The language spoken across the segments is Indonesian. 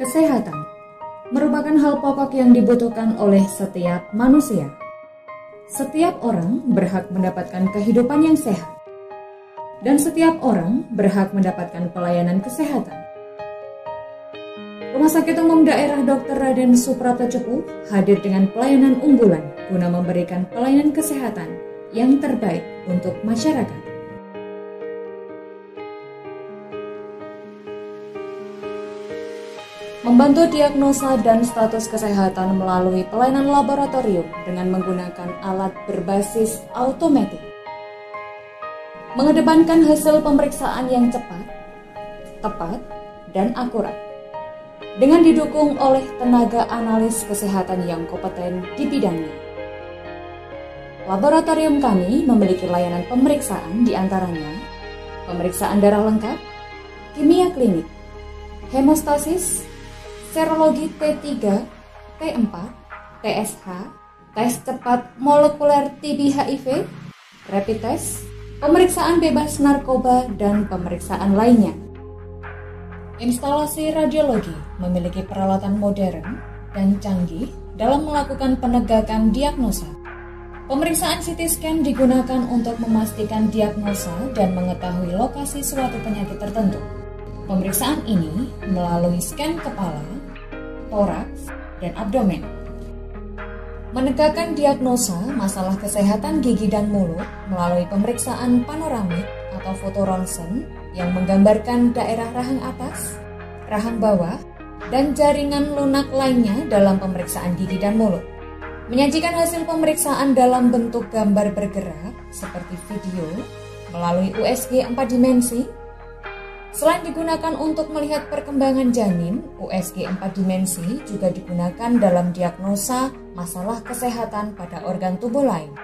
Kesehatan merupakan hal pokok yang dibutuhkan oleh setiap manusia. Setiap orang berhak mendapatkan kehidupan yang sehat, dan setiap orang berhak mendapatkan pelayanan kesehatan. Rumah Sakit Umum Daerah Dr. Raden Suprapto Cepu hadir dengan pelayanan unggulan guna memberikan pelayanan kesehatan yang terbaik untuk masyarakat. Membantu diagnosa dan status kesehatan melalui pelayanan laboratorium dengan menggunakan alat berbasis automatik. Mengedepankan hasil pemeriksaan yang cepat, tepat, dan akurat. Dengan didukung oleh tenaga analis kesehatan yang kompeten di bidangnya. Laboratorium kami memiliki layanan pemeriksaan di antaranya pemeriksaan darah lengkap, kimia klinik, hemostasis, serologi T3, T4, TSH, tes cepat molekuler TB HIV, rapid test, pemeriksaan bebas narkoba, dan pemeriksaan lainnya. Instalasi radiologi memiliki peralatan modern dan canggih dalam melakukan penegakan diagnosa. Pemeriksaan CT scan digunakan untuk memastikan diagnosa dan mengetahui lokasi suatu penyakit tertentu. Pemeriksaan ini melalui scan kepala, toraks, dan abdomen. Menegakkan diagnosa masalah kesehatan gigi dan mulut melalui pemeriksaan panoramik atau foto ronsen yang menggambarkan daerah rahang atas, rahang bawah, dan jaringan lunak lainnya dalam pemeriksaan gigi dan mulut. Menyajikan hasil pemeriksaan dalam bentuk gambar bergerak seperti video melalui USG 4 dimensi Selain digunakan untuk melihat perkembangan janin, USG 4 dimensi juga digunakan dalam diagnosa masalah kesehatan pada organ tubuh lain.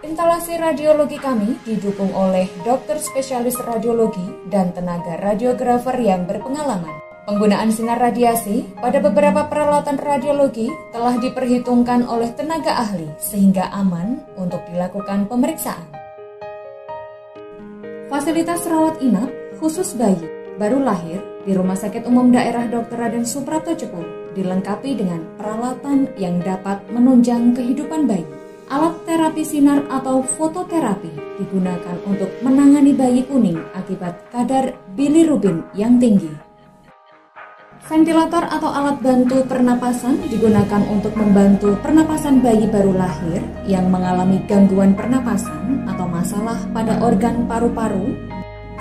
Instalasi radiologi kami didukung oleh dokter spesialis radiologi dan tenaga radiografer yang berpengalaman. Penggunaan sinar radiasi pada beberapa peralatan radiologi telah diperhitungkan oleh tenaga ahli sehingga aman untuk dilakukan pemeriksaan. Fasilitas rawat inap khusus bayi baru lahir di Rumah Sakit Umum Daerah Dr. Raden Suprapto Cepu dilengkapi dengan peralatan yang dapat menunjang kehidupan bayi. Alat terapi sinar atau fototerapi digunakan untuk menangani bayi kuning akibat kadar bilirubin yang tinggi. Ventilator atau alat bantu pernapasan digunakan untuk membantu pernapasan bayi baru lahir yang mengalami gangguan pernapasan atau masalah pada organ paru-paru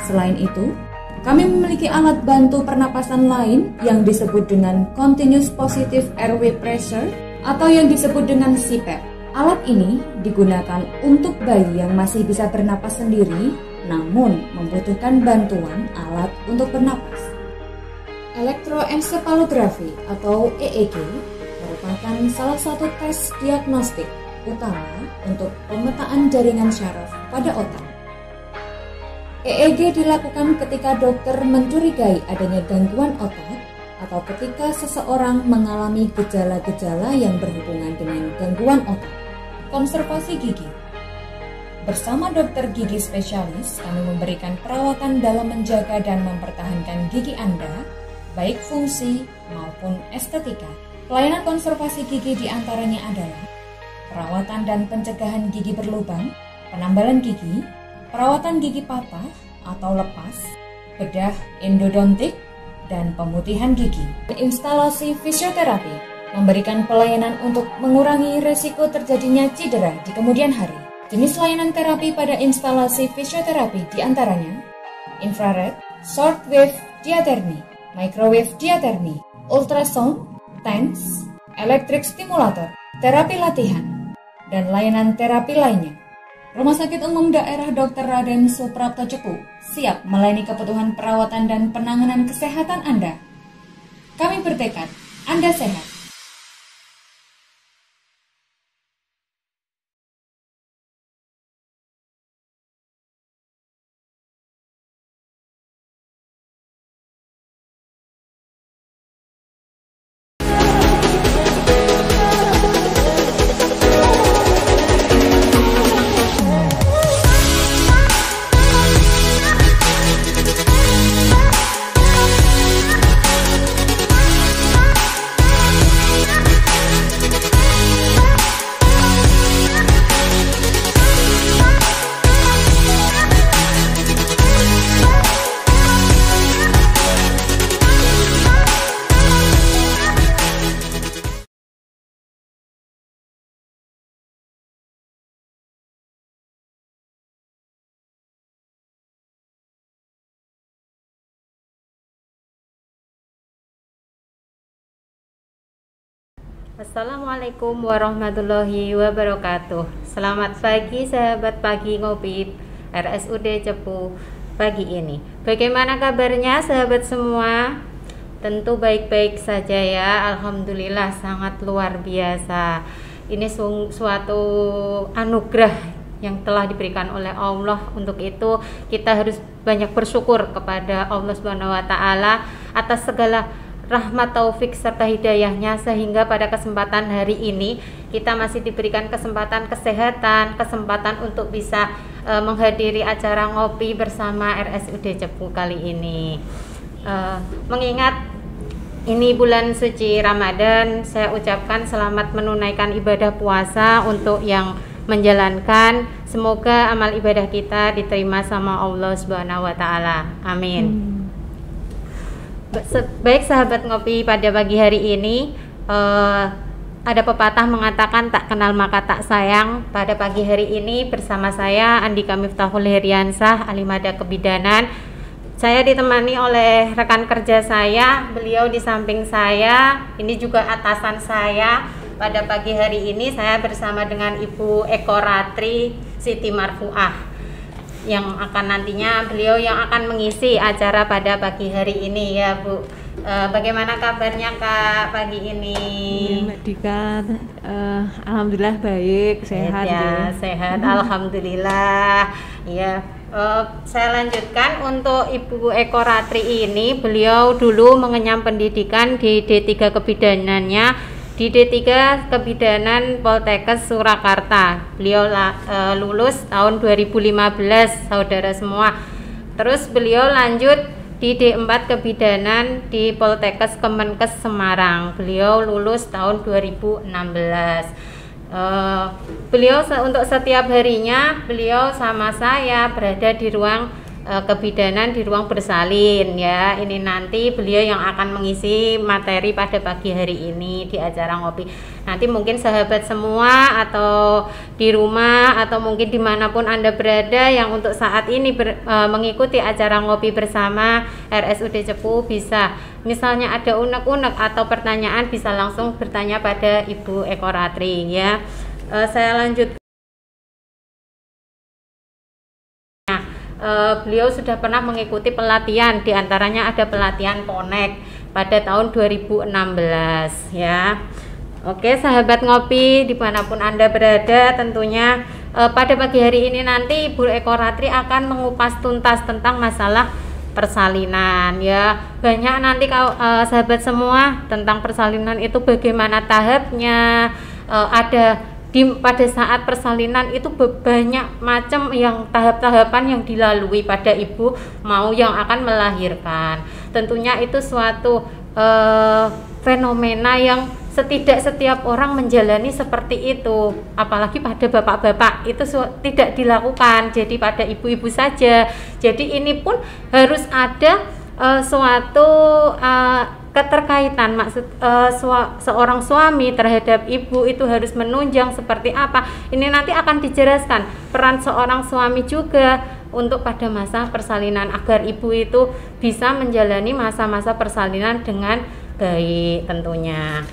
Selain itu, kami memiliki alat bantu pernapasan lain yang disebut dengan Continuous Positive Airway Pressure atau yang disebut dengan CPAP. Alat ini digunakan untuk bayi yang masih bisa bernapas sendiri namun membutuhkan bantuan alat untuk bernapas. Elektroencephalografi atau EEG merupakan salah satu tes diagnostik utama untuk pemetaan jaringan syaraf pada otak. EEG dilakukan ketika dokter mencurigai adanya gangguan otak atau ketika seseorang mengalami gejala-gejala yang berhubungan dengan gangguan otak. Konservasi gigi Bersama dokter gigi spesialis, kami memberikan perawatan dalam menjaga dan mempertahankan gigi Anda, baik fungsi maupun estetika. Pelayanan konservasi gigi di antaranya adalah perawatan dan pencegahan gigi berlubang, penambalan gigi, perawatan gigi patah atau lepas, bedah endodontik, dan pemutihan gigi. Instalasi fisioterapi memberikan pelayanan untuk mengurangi resiko terjadinya cedera di kemudian hari. Jenis layanan terapi pada instalasi fisioterapi di antaranya infrared, short wave diatermi, microwave diatermi, ultrasound, TENS, elektrik stimulator, terapi latihan, dan layanan terapi lainnya. Rumah Sakit Umum Daerah Dr. Raden Suprapto Cepu siap melayani kebutuhan perawatan dan penanganan kesehatan Anda. Kami bertekad, Anda sehat. Assalamualaikum warahmatullahi wabarakatuh. Selamat pagi sahabat pagi ngopi RSUD Cepu pagi ini. Bagaimana kabarnya sahabat semua? Tentu baik-baik saja ya. Alhamdulillah sangat luar biasa. Ini su suatu anugerah yang telah diberikan oleh Allah. Untuk itu kita harus banyak bersyukur kepada Allah Subhanahu wa taala atas segala rahmat taufik serta hidayahnya sehingga pada kesempatan hari ini kita masih diberikan kesempatan kesehatan, kesempatan untuk bisa e, menghadiri acara ngopi bersama RSUD Cepu kali ini. E, mengingat ini bulan suci Ramadan, saya ucapkan selamat menunaikan ibadah puasa untuk yang menjalankan. Semoga amal ibadah kita diterima sama Allah Subhanahu wa taala. Amin. Hmm. Baik sahabat ngopi pada pagi hari ini uh, ada pepatah mengatakan tak kenal maka tak sayang. Pada pagi hari ini bersama saya Andika Miftahul Heriansah, Alimada Kebidanan. Saya ditemani oleh rekan kerja saya, beliau di samping saya, ini juga atasan saya. Pada pagi hari ini saya bersama dengan Ibu Eko Ratri Siti Marfuah yang akan nantinya beliau yang akan mengisi acara pada pagi hari ini ya Bu. E, bagaimana kabarnya Kak pagi ini? Ya, Mbak Dika, uh, alhamdulillah baik, sehat ya. Sehat, alhamdulillah. Ya, uh, saya lanjutkan untuk Ibu Eko Ratri ini, beliau dulu mengenyam pendidikan di D3 kebidanannya di D3 Kebidanan Poltekkes Surakarta. Beliau uh, lulus tahun 2015, saudara semua. Terus beliau lanjut di D4 Kebidanan di Poltekkes Kemenkes Semarang. Beliau lulus tahun 2016. Uh, eh, beliau untuk setiap harinya beliau sama saya berada di ruang kebidanan di ruang bersalin ya. Ini nanti beliau yang akan mengisi materi pada pagi hari ini di acara ngopi. Nanti mungkin sahabat semua atau di rumah atau mungkin di mana pun anda berada yang untuk saat ini ber, uh, mengikuti acara ngopi bersama RSUD Cepu bisa misalnya ada unek-unek atau pertanyaan bisa langsung bertanya pada Ibu Eko Ratri ya. Uh, saya lanjut uh, beliau sudah pernah mengikuti pelatihan di antaranya ada pelatihan Ponek pada tahun 2016 ya. Oke sahabat ngopi di mana pun anda berada tentunya uh, pada pagi hari ini nanti Ibu Eko Ratri akan mengupas tuntas tentang masalah persalinan ya. Banyak nanti kau uh, sahabat semua tentang persalinan itu bagaimana tahapnya uh, ada di pada saat persalinan itu banyak macam yang tahap-tahapan yang dilalui pada ibu mau yang akan melahirkan. Tentunya itu suatu uh, fenomena yang setidak setiap orang menjalani seperti itu apalagi pada bapak-bapak itu tidak dilakukan jadi pada ibu-ibu saja jadi ini pun harus ada uh, suatu uh, keterkaitan maksud uh, sua, seorang suami terhadap ibu itu harus menunjang seperti apa. Ini nanti akan dijelaskan peran seorang suami juga untuk pada masa persalinan agar ibu itu bisa menjalani masa-masa persalinan dengan baik tentunya.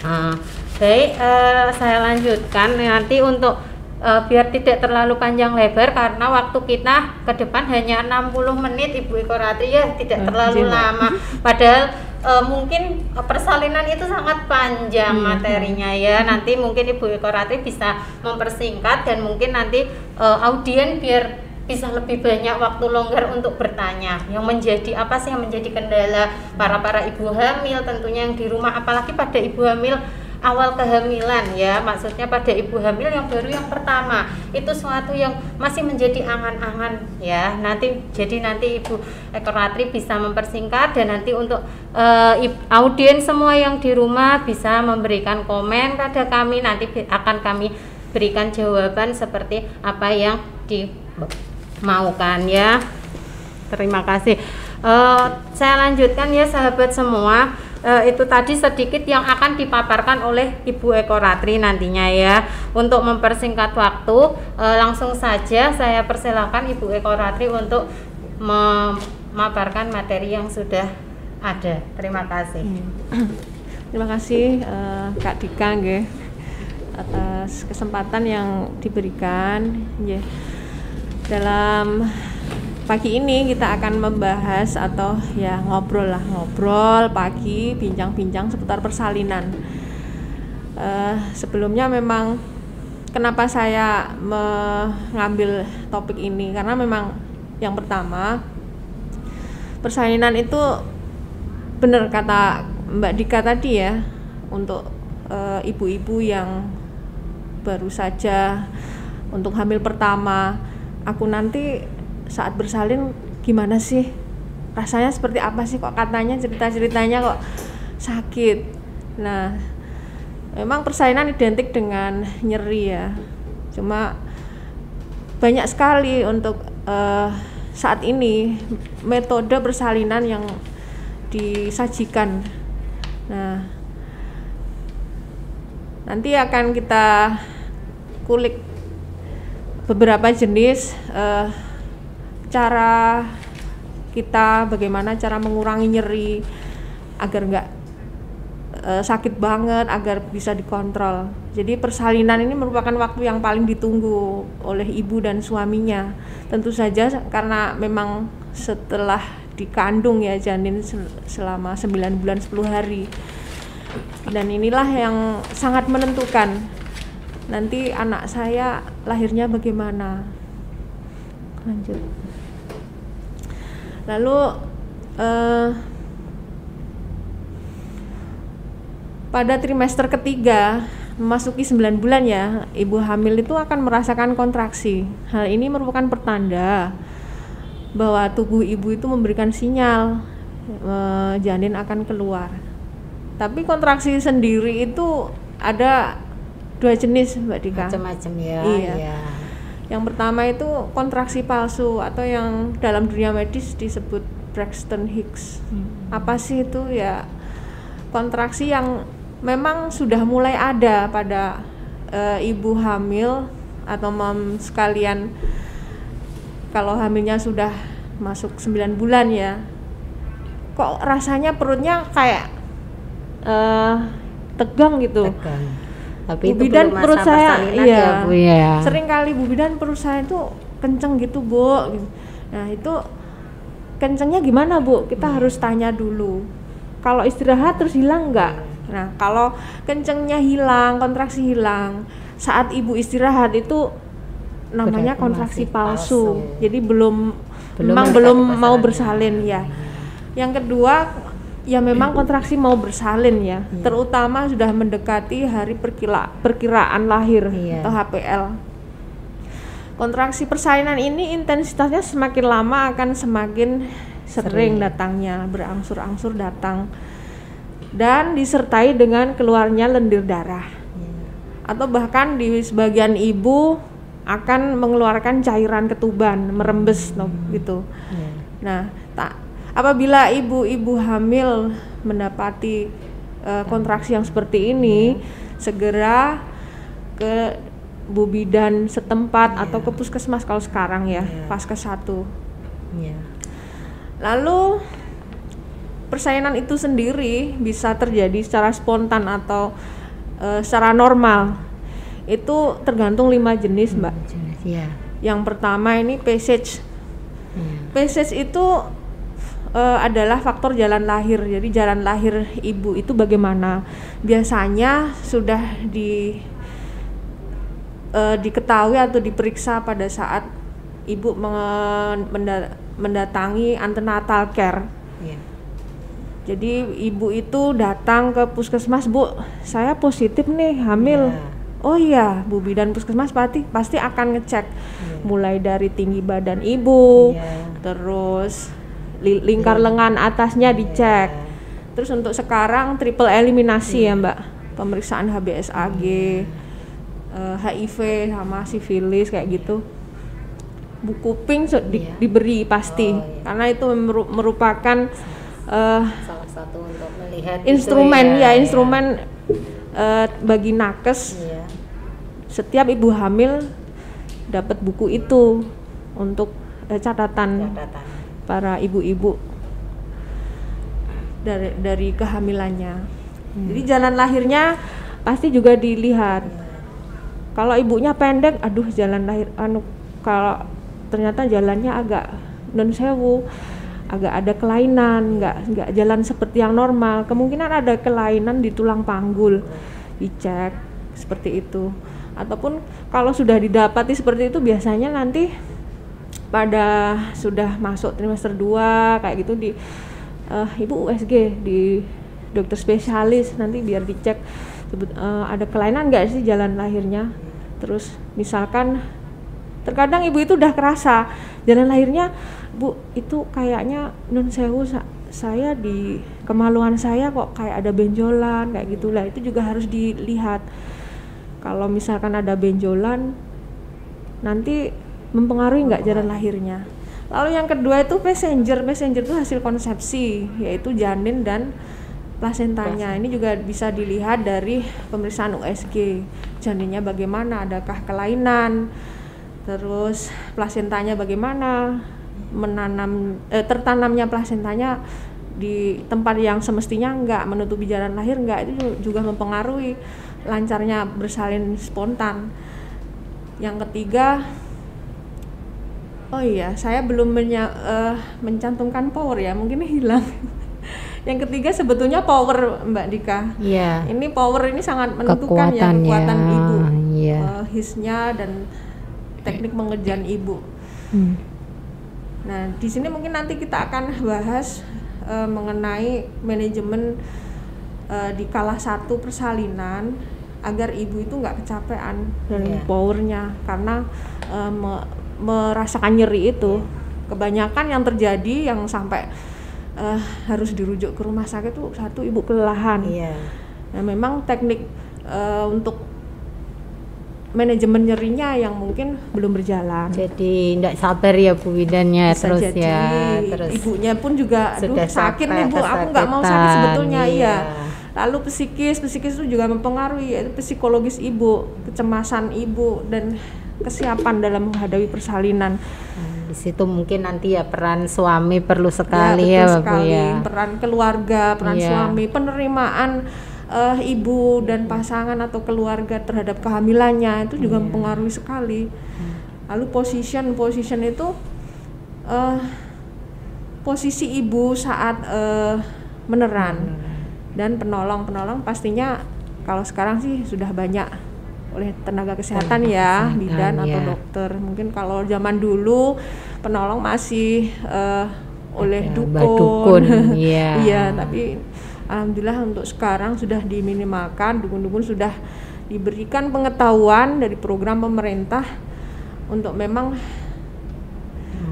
Uh, baik uh, saya lanjutkan nanti untuk uh, biar tidak terlalu panjang lebar karena waktu kita ke depan hanya 60 menit Ibu Eko Ratri ya tidak terlalu lama. Padahal uh, mungkin persalinan itu sangat panjang hmm. materinya ya. Nanti mungkin Ibu Eko Ratri bisa mempersingkat dan mungkin nanti uh, audien biar bisa lebih banyak waktu longgar untuk bertanya. Yang menjadi apa sih yang menjadi kendala para para ibu hamil tentunya yang di rumah apalagi pada ibu hamil awal kehamilan ya maksudnya pada ibu hamil yang baru yang pertama. Itu suatu yang masih menjadi angan-angan ya. Nanti jadi nanti ibu ekoratri bisa mempersingkat dan nanti untuk uh, audiens semua yang di rumah bisa memberikan komen pada kami. Nanti akan kami berikan jawaban seperti apa yang dimaukan ya. Terima kasih. Uh, saya lanjutkan ya sahabat semua uh, itu tadi sedikit yang akan dipaparkan oleh Ibu Eko Ratri nantinya ya. Untuk mempersingkat waktu, uh, langsung saja saya persilahkan Ibu Eko Ratri untuk memaparkan materi yang sudah ada. Terima kasih. Terima kasih uh, Kak Dika atas kesempatan yang diberikan. Dalam pagi ini kita akan membahas atau ya ngobrol lah ngobrol pagi bincang-bincang seputar persalinan. Uh, sebelumnya memang kenapa saya mengambil topik ini karena memang yang pertama persalinan itu benar kata Mbak Dika tadi ya untuk eh, ibu-ibu uh, yang baru saja untuk hamil pertama aku nanti saat bersalin gimana sih? Rasanya seperti apa sih kok katanya cerita-ceritanya kok sakit? Nah memang persalinan identik dengan nyeri ya. Cuma banyak sekali untuk uh, saat ini metode persalinan yang disajikan. Nah nanti akan kita kulik beberapa jenis uh, cara kita bagaimana cara mengurangi nyeri agar nggak uh, sakit banget agar bisa dikontrol. Jadi persalinan ini merupakan waktu yang paling ditunggu oleh ibu dan suaminya. Tentu saja karena memang setelah dikandung ya janin selama 9 bulan 10 hari. Dan inilah yang sangat menentukan nanti anak saya lahirnya bagaimana. Lanjut. Lalu uh, pada trimester ketiga memasuki 9 bulan ya, ibu hamil itu akan merasakan kontraksi. Hal ini merupakan pertanda bahwa tubuh ibu itu memberikan sinyal e, janin akan keluar. Tapi kontraksi sendiri itu ada dua jenis, Mbak Dika. Macam-macam ya. Iya. Ya. Yang pertama itu kontraksi palsu atau yang dalam dunia medis disebut Braxton Hicks. Hmm. Apa sih itu ya? Kontraksi yang memang sudah mulai ada pada e, ibu hamil atau mom sekalian kalau hamilnya sudah masuk 9 bulan ya kok rasanya perutnya kayak e, tegang gitu tegang. Tapi Bu Bidan perut saya iya ya, Bu, ya. sering kali Bu Bidan perut saya itu kenceng gitu Bu nah itu kencengnya gimana Bu kita hmm. harus tanya dulu kalau istirahat terus hilang nggak Nah, kalau kencengnya hilang, kontraksi hilang, saat ibu istirahat itu namanya kontraksi palsu. palsu. Jadi belum, belum memang belum mau bersalin ya. Yang kedua ya memang kontraksi mau bersalin ya, iya. terutama sudah mendekati hari perkila, perkiraan lahir iya. atau HPL. Kontraksi persalinan ini intensitasnya semakin lama akan semakin sering, sering. datangnya, berangsur-angsur datang dan disertai dengan keluarnya lendir darah. Yeah. Atau bahkan di sebagian ibu akan mengeluarkan cairan ketuban, merembes no, gitu. Yeah. Nah, tak apabila ibu-ibu hamil mendapati uh, kontraksi yang seperti ini, yeah. segera ke bu bidan setempat yeah. atau ke puskesmas kalau sekarang ya, yeah. ke satu. Yeah. Lalu persalinan itu sendiri bisa terjadi secara spontan atau uh, secara normal itu tergantung lima jenis hmm, mbak jenis, ya. yang pertama ini passage hmm. passage itu uh, adalah faktor jalan lahir jadi jalan lahir ibu itu bagaimana biasanya sudah di uh, diketahui atau diperiksa pada saat ibu mendatangi antenatal care yeah jadi ibu itu datang ke puskesmas, Bu, saya positif nih hamil. Yeah. Oh iya, Bu bidan puskesmas pasti pasti akan ngecek yeah. mulai dari tinggi badan ibu, yeah. terus lingkar yeah. lengan atasnya dicek. Terus untuk sekarang triple eliminasi ya, Mbak. Pemeriksaan HBsAg, uh, HIV sama sifilis kayak gitu. Bu kuping di, yeah. diberi pasti oh, yeah. karena itu merupakan uh, salah satu untuk melihat instrumen ya, ya instrumen ya. Uh, bagi nakes ya. setiap ibu hamil dapat buku itu untuk uh, catatan, catatan para ibu-ibu dari dari kehamilannya Hmm. Jadi jalan lahirnya pasti juga dilihat. Kalau ibunya pendek, aduh jalan lahir anu kalau ternyata jalannya agak non sewu agak ada kelainan, nggak nggak jalan seperti yang normal. Kemungkinan ada kelainan di tulang panggul, dicek seperti itu. Ataupun kalau sudah didapati seperti itu biasanya nanti pada sudah masuk trimester 2 kayak gitu di uh, ibu USG di dokter spesialis. Nanti biar dicek uh, ada kelainan nggak sih jalan lahirnya? Terus misalkan terkadang ibu itu udah kerasa jalan lahirnya bu itu kayaknya non sewu saya di kemaluan saya kok kayak ada benjolan kayak gitulah itu juga harus dilihat. Kalau misalkan ada benjolan nanti mempengaruhi nggak jalan lahirnya. Lalu yang kedua itu passenger. Passenger itu hasil konsepsi yaitu janin dan plasentanya. Ini juga bisa dilihat dari pemeriksaan USG janinnya bagaimana? Adakah kelainan? Terus plasentanya bagaimana? Menanam eh, tertanamnya plasentanya di tempat yang semestinya enggak menutupi jalan lahir enggak itu juga mempengaruhi lancarnya bersalin spontan. Yang ketiga oh iya saya belum menya, uh, mencantumkan power ya mungkin hilang yang ketiga sebetulnya power Mbak Dika iya yeah. ini power ini sangat menentukan ya kekuatan ibu yeah. uh, hisnya dan teknik mengejan ibu hmm Nah, di sini mungkin nanti kita akan bahas uh, mengenai manajemen uh, di kala satu persalinan agar ibu itu nggak kecapean dari yeah. powernya karena uh, me merasakan nyeri itu. Kebanyakan yang terjadi yang sampai uh, harus dirujuk ke rumah sakit itu satu ibu kelelahan. Yeah. Nah, memang teknik uh, untuk manajemen nyerinya yang mungkin belum berjalan. Jadi tidak sabar ya Bu Widannya terus jadi, ya. Terus ibunya pun juga sudah sakit nih Bu, aku nggak mau sakit sebetulnya iya. iya. Lalu psikis, psikis itu juga mempengaruhi yaitu psikologis ibu, kecemasan ibu dan kesiapan dalam menghadapi persalinan. Hmm, di situ mungkin nanti ya peran suami perlu sekali ya, ya sekali. Ya. Peran keluarga, peran ya. suami, penerimaan uh, ibu dan pasangan atau keluarga terhadap kehamilannya itu juga yeah. mempengaruhi sekali. Hmm. Lalu position position itu uh, posisi ibu saat uh, meneran hmm. dan penolong penolong pastinya kalau sekarang sih sudah banyak oleh tenaga kesehatan ya bidan atau ya. dokter. Mungkin kalau zaman dulu penolong masih uh, oleh ya, dukun, dukun iya. Iya tapi alhamdulillah untuk sekarang sudah diminimalkan dukun-dukun sudah diberikan pengetahuan dari program pemerintah untuk memang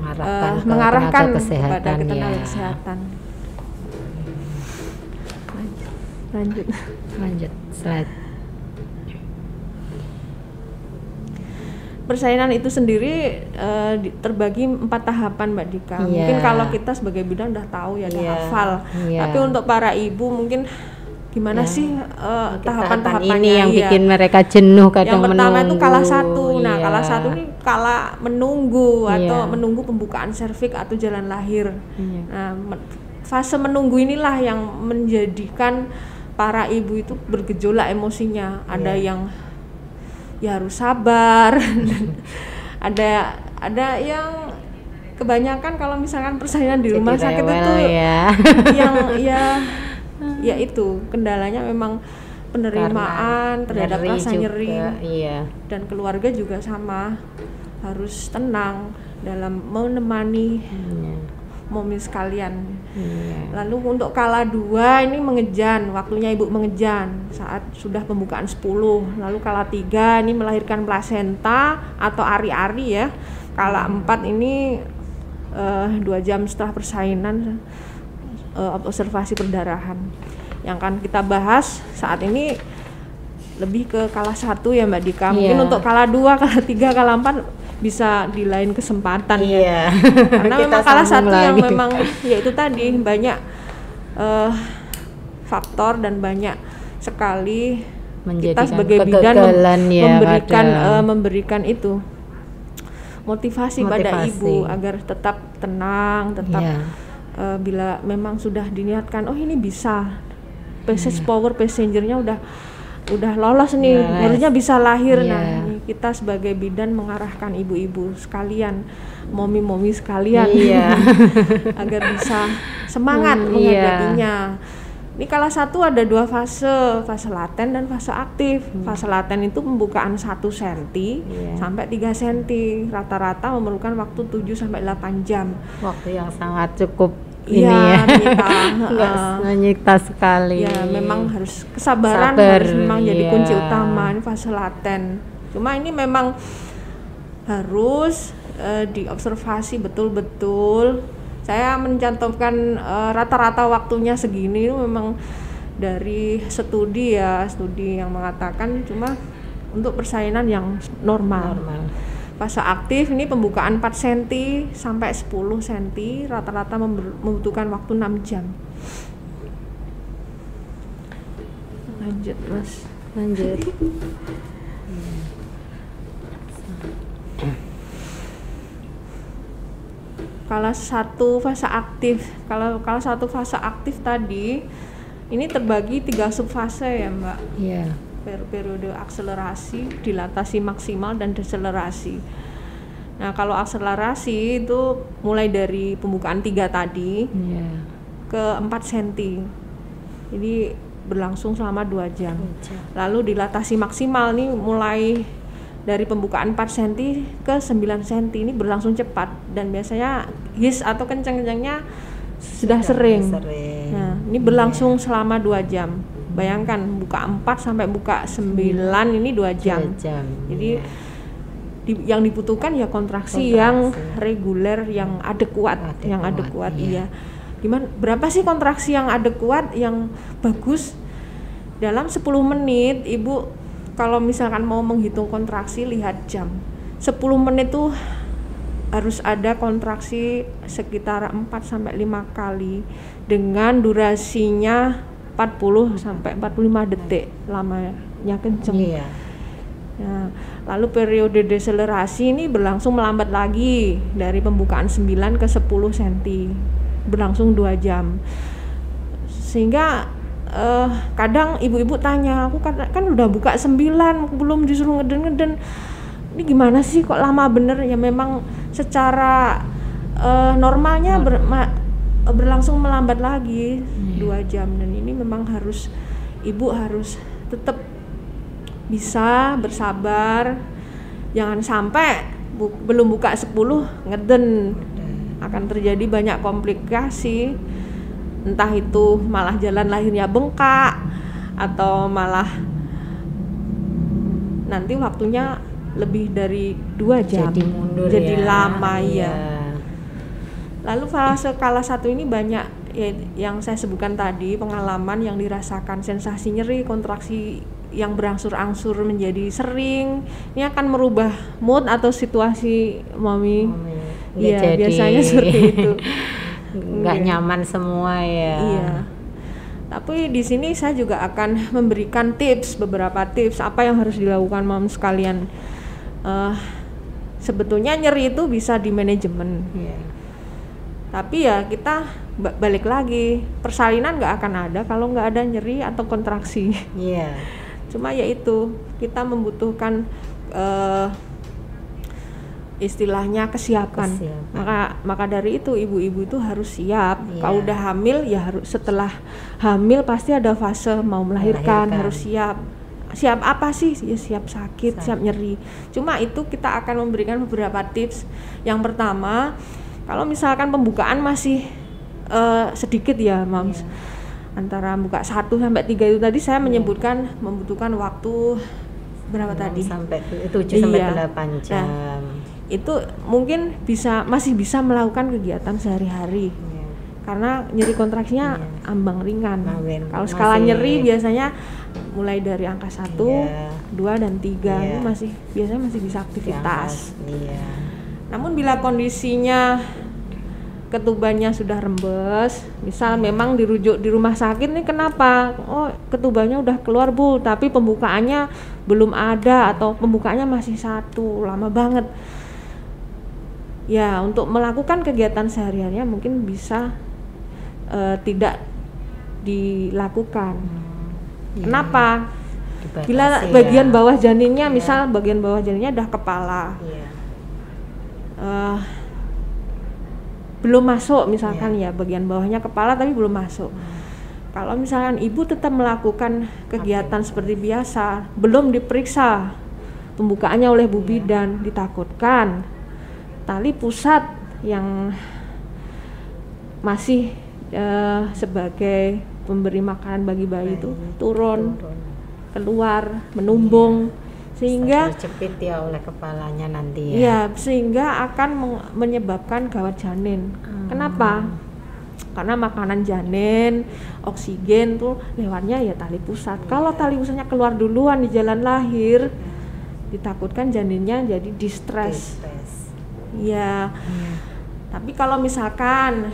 mengarahkan, uh, mengarahkan kepada tenaga ya. kesehatan. Lanjut. Lanjut slide persalinan itu sendiri uh, terbagi empat tahapan Mbak Dika. Yeah. Mungkin kalau kita sebagai bidan udah tahu ya, udah yeah. hafal. Yeah. Tapi untuk para ibu mungkin gimana yeah. sih uh, tahapan-tahapannya ini yang iya. bikin mereka jenuh kadang Yang pertama itu kala satu. Nah, yeah. kala satu ini kala menunggu yeah. atau menunggu pembukaan serviks atau jalan lahir. Yeah. Nah, fase menunggu inilah yang menjadikan para ibu itu bergejolak emosinya. Ada yeah. yang ya harus sabar ada ada yang kebanyakan kalau misalkan persalinan di rumah Jadi sakit itu ya. yang ya ya itu kendalanya memang penerimaan Karena terhadap nyeri rasa juga, nyeri iya. dan keluarga juga sama harus tenang dalam menemani hmm momen sekalian. Hmm. Lalu untuk kala dua ini mengejan, waktunya ibu mengejan saat sudah pembukaan 10. Lalu kala tiga ini melahirkan plasenta atau ari-ari ya. Kala hmm. empat ini uh, dua jam setelah persalinan uh, observasi perdarahan. Yang akan kita bahas saat ini lebih ke kala satu ya Mbak Dika. Mungkin yeah. untuk kala dua, kala tiga, kala empat bisa di lain kesempatan ya. iya. ya karena memang salah satu lagi. yang memang ya itu tadi banyak uh, faktor dan banyak sekali kita sebagai bidan mem ya, memberikan uh, memberikan itu motivasi, motivasi pada ibu agar tetap tenang tetap yeah. Iya. uh, bila memang sudah diniatkan oh ini bisa passage power passengernya udah udah lolos nih Lolos. harusnya bisa lahir nah Iya. ini kita sebagai bidan mengarahkan ibu-ibu sekalian momi-momi sekalian Iya. agar bisa semangat iya. menghadapinya ini kalau satu ada dua fase fase laten dan fase aktif fase laten itu pembukaan 1 cm Hmm. Iya. sampai 3 cm rata-rata memerlukan waktu 7 sampai 8 jam waktu yang sangat cukup ini Iya, ya menyita, Nggak menyikta sekali Ya memang harus kesabaran Sabar, harus memang jadi iya. kunci utama ini fase laten. Cuma ini memang harus eh, diobservasi betul-betul. Saya mencantumkan eh, rata-rata waktunya segini itu memang dari studi ya studi yang mengatakan cuma untuk persalinan yang normal. normal Fase aktif ini pembukaan 4 cm sampai 10 cm rata-rata membutuhkan waktu 6 jam. Lanjut, Mas. lanjut Kalau satu fase aktif, kalau kalau satu fase aktif tadi ini terbagi tiga subfase ya, Mbak. Iya Per- periode akselerasi, dilatasi maksimal dan deselerasi. Nah, kalau akselerasi itu mulai dari pembukaan tiga tadi iya ke 4 cm. Jadi berlangsung selama 2 jam. Lalu dilatasi maksimal nih mulai dari pembukaan 4 cm ke 9 cm ini berlangsung cepat dan biasanya his atau kencang-kencangnya sudah, sering. sering Nah, ini berlangsung selama 2 jam. Bayangkan buka 4 sampai buka 9 ini 2 jam. Dua jam Jadi iya. di- yang dibutuhkan ya kontraksi, Kontraksi. yang reguler yang adekuat, Adekuat, yang adekuat iya. iya. Gimana berapa sih kontraksi yang adekuat yang bagus? Dalam 10 menit Ibu kalau misalkan mau menghitung kontraksi lihat jam. 10 menit itu harus ada kontraksi sekitar 4 sampai 5 kali dengan durasinya 40 sampai 45 detik lamanya kenceng. iya Nah, lalu periode deselerasi ini berlangsung melambat lagi dari pembukaan 9 ke 10 cm. Berlangsung 2 jam. Sehingga eh, kadang ibu-ibu tanya, aku kan, kan udah buka 9 belum disuruh ngeden-ngeden. Ini gimana sih kok lama bener ya memang secara eh, normalnya ber- ma- berlangsung melambat lagi dua jam. Dan ini memang harus ibu harus tetap bisa bersabar. Jangan sampai bu- belum buka 10 ngeden. Akan terjadi banyak komplikasi. Entah itu malah jalan lahirnya bengkak atau malah nanti waktunya lebih dari dua jam. Jadi mundur jadi ya. lama iya. ya Lalu fase kala satu ini banyak ya, yang saya sebutkan tadi pengalaman yang dirasakan sensasi nyeri, kontraksi yang berangsur-angsur menjadi sering. Ini akan merubah mood atau situasi mami. Iya, jadi- biasanya seperti itu. nggak Iya. nyaman semua ya Iya. Tapi di sini saya juga akan memberikan tips beberapa tips apa yang harus dilakukan mam sekalian. Eh, sebetulnya nyeri itu bisa di manajemen. Iya. Tapi ya kita ba- balik lagi persalinan nggak akan ada kalau nggak ada nyeri atau kontraksi Iya. cuma ya itu kita membutuhkan eh, istilahnya kesiapan. Kesiapan. maka maka dari itu ibu-ibu itu harus siap Iya. kalau udah hamil ya harus setelah hamil pasti ada fase mau melahirkan, Melahirkan. harus siap siap apa sih ya siap sakit siap nyeri cuma itu kita akan memberikan beberapa tips yang pertama kalau misalkan pembukaan masih eh, sedikit ya mams antara buka 1 sampai 3 itu tadi saya menyebutkan membutuhkan waktu berapa tadi sampai tujuh sampai Iya. delapan Nah, jam itu mungkin bisa masih bisa melakukan kegiatan sehari-hari Iya. karena nyeri kontraksinya Iya. ambang ringan. Ambang- Kalau skala masih- nyeri biasanya mulai dari angka 1, Iya. 2 dan 3 Iya. ini masih biasanya masih bisa aktivitas. iya Namun bila kondisinya ketubannya sudah rembes, misal memang dirujuk di rumah sakit nih kenapa? Oh, ketubannya udah keluar Bu, tapi pembukaannya belum ada atau pembukaannya masih satu, lama banget. Ya, untuk melakukan kegiatan sehari-harinya mungkin bisa eh, tidak dilakukan. Iya. Kenapa? Dibatasi Bila ya. bagian bawah janinnya, Iya. misal bagian bawah janinnya udah kepala, Iya. Eh, belum masuk misalkan Iya. ya bagian bawahnya kepala tapi belum masuk. Kalau misalkan ibu tetap melakukan kegiatan seperti biasa, belum diperiksa pembukaannya oleh Iya. bu bidan, ditakutkan tali pusat yang masih eh, sebagai pemberi makanan bagi bayi itu turun, Turun. keluar, menumbung sehingga terjepit ya oleh kepalanya nanti ya. Ya, sehingga akan menyebabkan gawat janin. Hmm. Kenapa? Karena makanan janin, oksigen tuh lewatnya ya tali pusat. Kalau tali pusatnya keluar duluan di jalan lahir, ditakutkan janinnya jadi distress. Stres. Ya, Iya. tapi kalau misalkan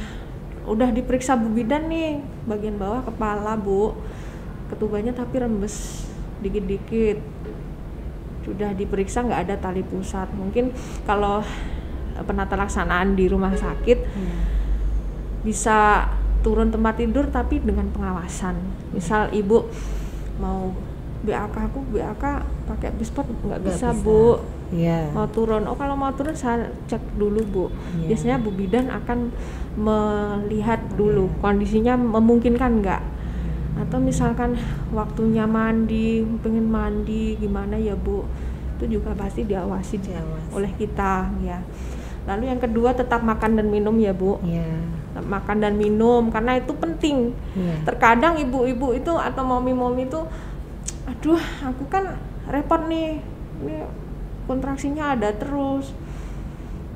udah diperiksa bu bidan nih, bagian bawah kepala bu, ketubanya tapi rembes dikit-dikit. Sudah diperiksa nggak ada tali pusat. Mungkin kalau eh, penata laksanaan di rumah sakit Iya. bisa turun tempat tidur tapi dengan pengawasan. Misal ibu mau BAK aku BAK pakai bispot nggak bisa, bisa. bu Iya. mau turun oh kalau mau turun saya cek dulu bu Iya. biasanya bu bidan akan melihat dulu kondisinya memungkinkan nggak atau misalkan waktunya mandi pengen mandi gimana ya bu itu juga pasti diawasi Diawasi. oleh kita ya lalu yang kedua tetap makan dan minum ya bu. Tetap makan dan minum karena itu penting Iya. terkadang ibu-ibu itu atau momi-momi itu aduh aku kan repot nih ini kontraksinya ada terus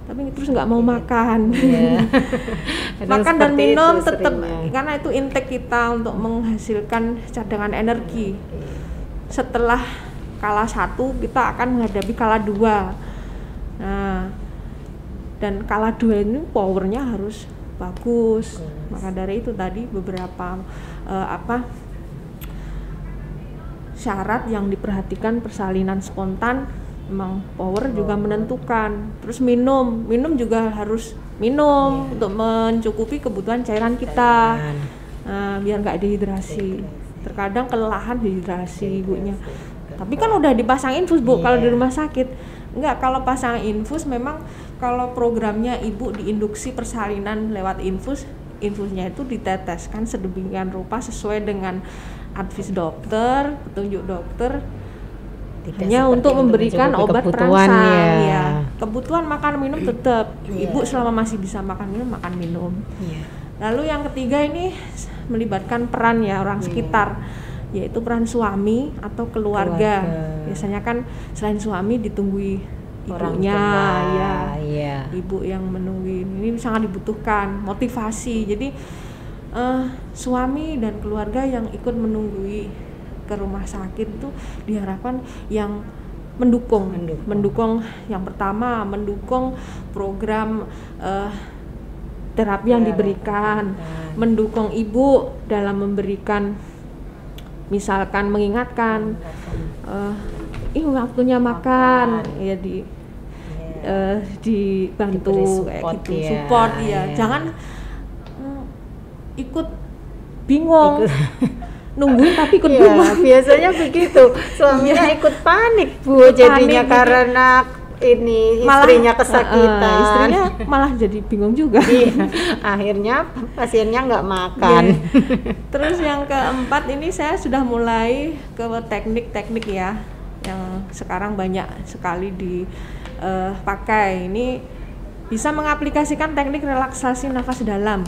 tapi terus nggak mau makan. Kadang makan dan minum tetap karena itu intake kita untuk menghasilkan cadangan energi Iya. setelah kala satu kita akan menghadapi kala dua nah dan kala dua ini powernya harus bagus Bagus. maka dari itu tadi beberapa eh, apa syarat yang diperhatikan persalinan spontan memang power juga menentukan. Terus minum. Minum juga harus minum untuk mencukupi kebutuhan cairan kita. Cairan. Nah, biar nggak dehidrasi. Terkadang kelelahan dehidrasi ibunya. tapi kan udah dipasang infus bu kalau di Iya. rumah sakit. Nggak kalau pasang infus memang kalau programnya ibu diinduksi persalinan lewat infus infusnya itu diteteskan sedemikian rupa sesuai dengan advis dokter petunjuk dokter Tidak hanya untuk memberikan obat perangsang ya. ya. kebutuhan makan minum tetap Iya. ibu selama masih bisa makan minum makan minum Iya. Lalu yang ketiga ini melibatkan peran ya orang Iya. sekitar, yaitu peran suami atau keluarga. Keluarga. Biasanya kan selain suami ditunggui Orang ibunya, tua, ya, Iya. ibu yang menungguin. Ini sangat dibutuhkan motivasi. Jadi eh, suami dan keluarga yang ikut menunggui ke rumah sakit itu diharapkan yang mendukung, Mendukung. mendukung yang pertama mendukung program eh, terapi yang Terapi. diberikan, Kan. mendukung ibu dalam memberikan misalkan mengingatkan eh ih waktunya makan Makan. ya di Iya. eh, dibantu Diberi kayak support gitu ya, support ya iya. jangan mm, ikut bingung nungguin tapi ikut Iya, bingung biasanya begitu. Suaminya ikut panik, Bu, jadinya Panik, jadi- karena ini Malah- istrinya eh, kesakitan. istrinya malah jadi bingung juga Iya, akhirnya pasiennya nggak makan. Iya. Terus yang keempat ini saya sudah mulai ke teknik-teknik ya yang sekarang banyak sekali dipakai. Ini bisa mengaplikasikan teknik relaksasi nafas dalam.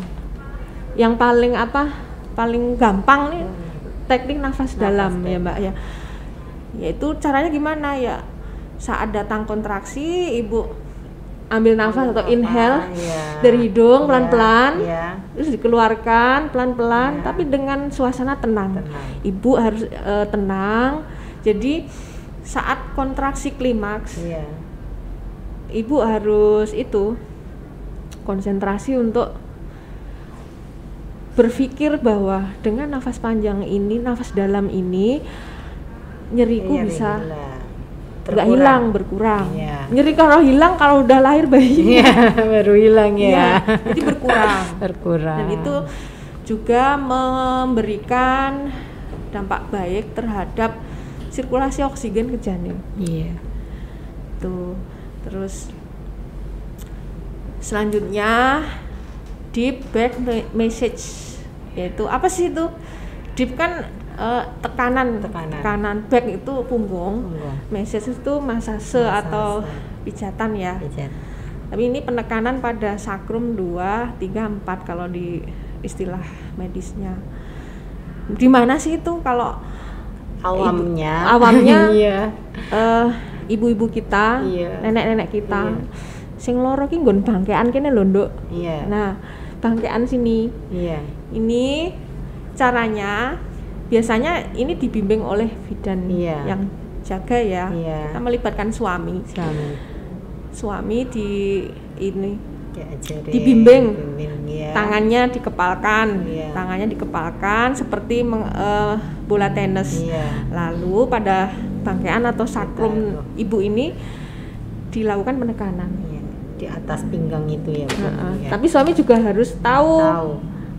Yang paling apa? Paling gampang nih teknik nafas, dalam ya, Mbak ya. Yaitu caranya gimana ya? Saat datang kontraksi, Ibu ambil nafas atau inhale Iya. dari hidung Iya, pelan-pelan iya. terus dikeluarkan pelan-pelan Ya. tapi dengan suasana tenang. Tenang. Ibu harus eh, tenang. Jadi saat kontraksi klimaks, Iya. ibu harus itu konsentrasi untuk berpikir bahwa dengan nafas panjang ini, nafas dalam ini nyeriku Nyeri bisa hilang. nggak hilang berkurang. Iya. Nyeri kalau hilang kalau udah lahir bayi. Iya, baru hilang ya. Iya, jadi berkurang. Berkurang. dan itu juga memberikan dampak baik terhadap sirkulasi oksigen ke janin. Iya. Tuh. Terus selanjutnya deep back me- message yaitu apa sih itu? Deep kan eh, tekanan, Tekanan. back itu punggung, Punggung. message itu masase Masase. atau pijatan ya. Pijat. Tapi ini penekanan pada sakrum 2, 3, 4 kalau di istilah medisnya. Di mana sih itu kalau Awamnya. awamnya Iya. eh, ibu-ibu kita, Iya. nenek-nenek kita, Iya. sing loro ki nggon bangkean kene lho, Nduk. Iya. Nah, bangkean sini. Iya. Ini caranya biasanya ini dibimbing oleh bidan Iya. yang jaga ya. Iya. Kita melibatkan suami. Suami. Suami di ini Diajarin. Dibimbing. Dibimbing, iya. tangannya dikepalkan, Iya. tangannya dikepalkan seperti meng- eh, bola tenis. Iya. Lalu pada bangkean atau sakrum Betul. ibu ini dilakukan penekanan. Iya. Di atas pinggang itu ya, Bu. Heeh. Iya. Tapi suami juga harus tahu, tahu.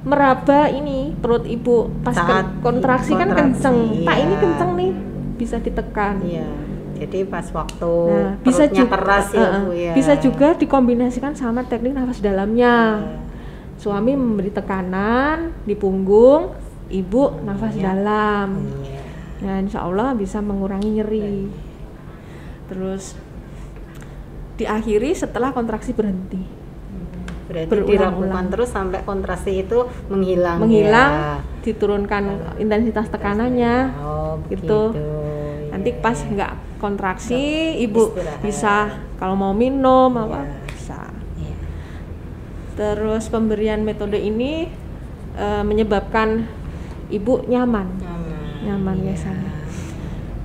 meraba ini perut ibu pas Saat kontraksi, kan kontraksi, kenceng. Pak iya. ini kenceng nih, bisa ditekan. Iya. Jadi pas waktu Nah, bisa juga keras ya, Heeh. Bu ya. bisa juga dikombinasikan sama teknik nafas dalamnya. Iya. Suami memberi tekanan di punggung, ibu nafas Iya. dalam. Iya. Nah, insya Allah bisa mengurangi nyeri. Terus diakhiri setelah kontraksi berhenti. Berarti dilakukan terus sampai kontraksi itu menghilang. Menghilang, ya. diturunkan intensitas tekanannya. Oh, gitu. begitu. Nanti Iya. pas nggak kontraksi, ibu Istirahat. bisa kalau mau minum apa Iya. bisa. Iya. Terus pemberian metode ini eh, menyebabkan ibu nyaman. Nyaman. Nyaman Iya. biasanya.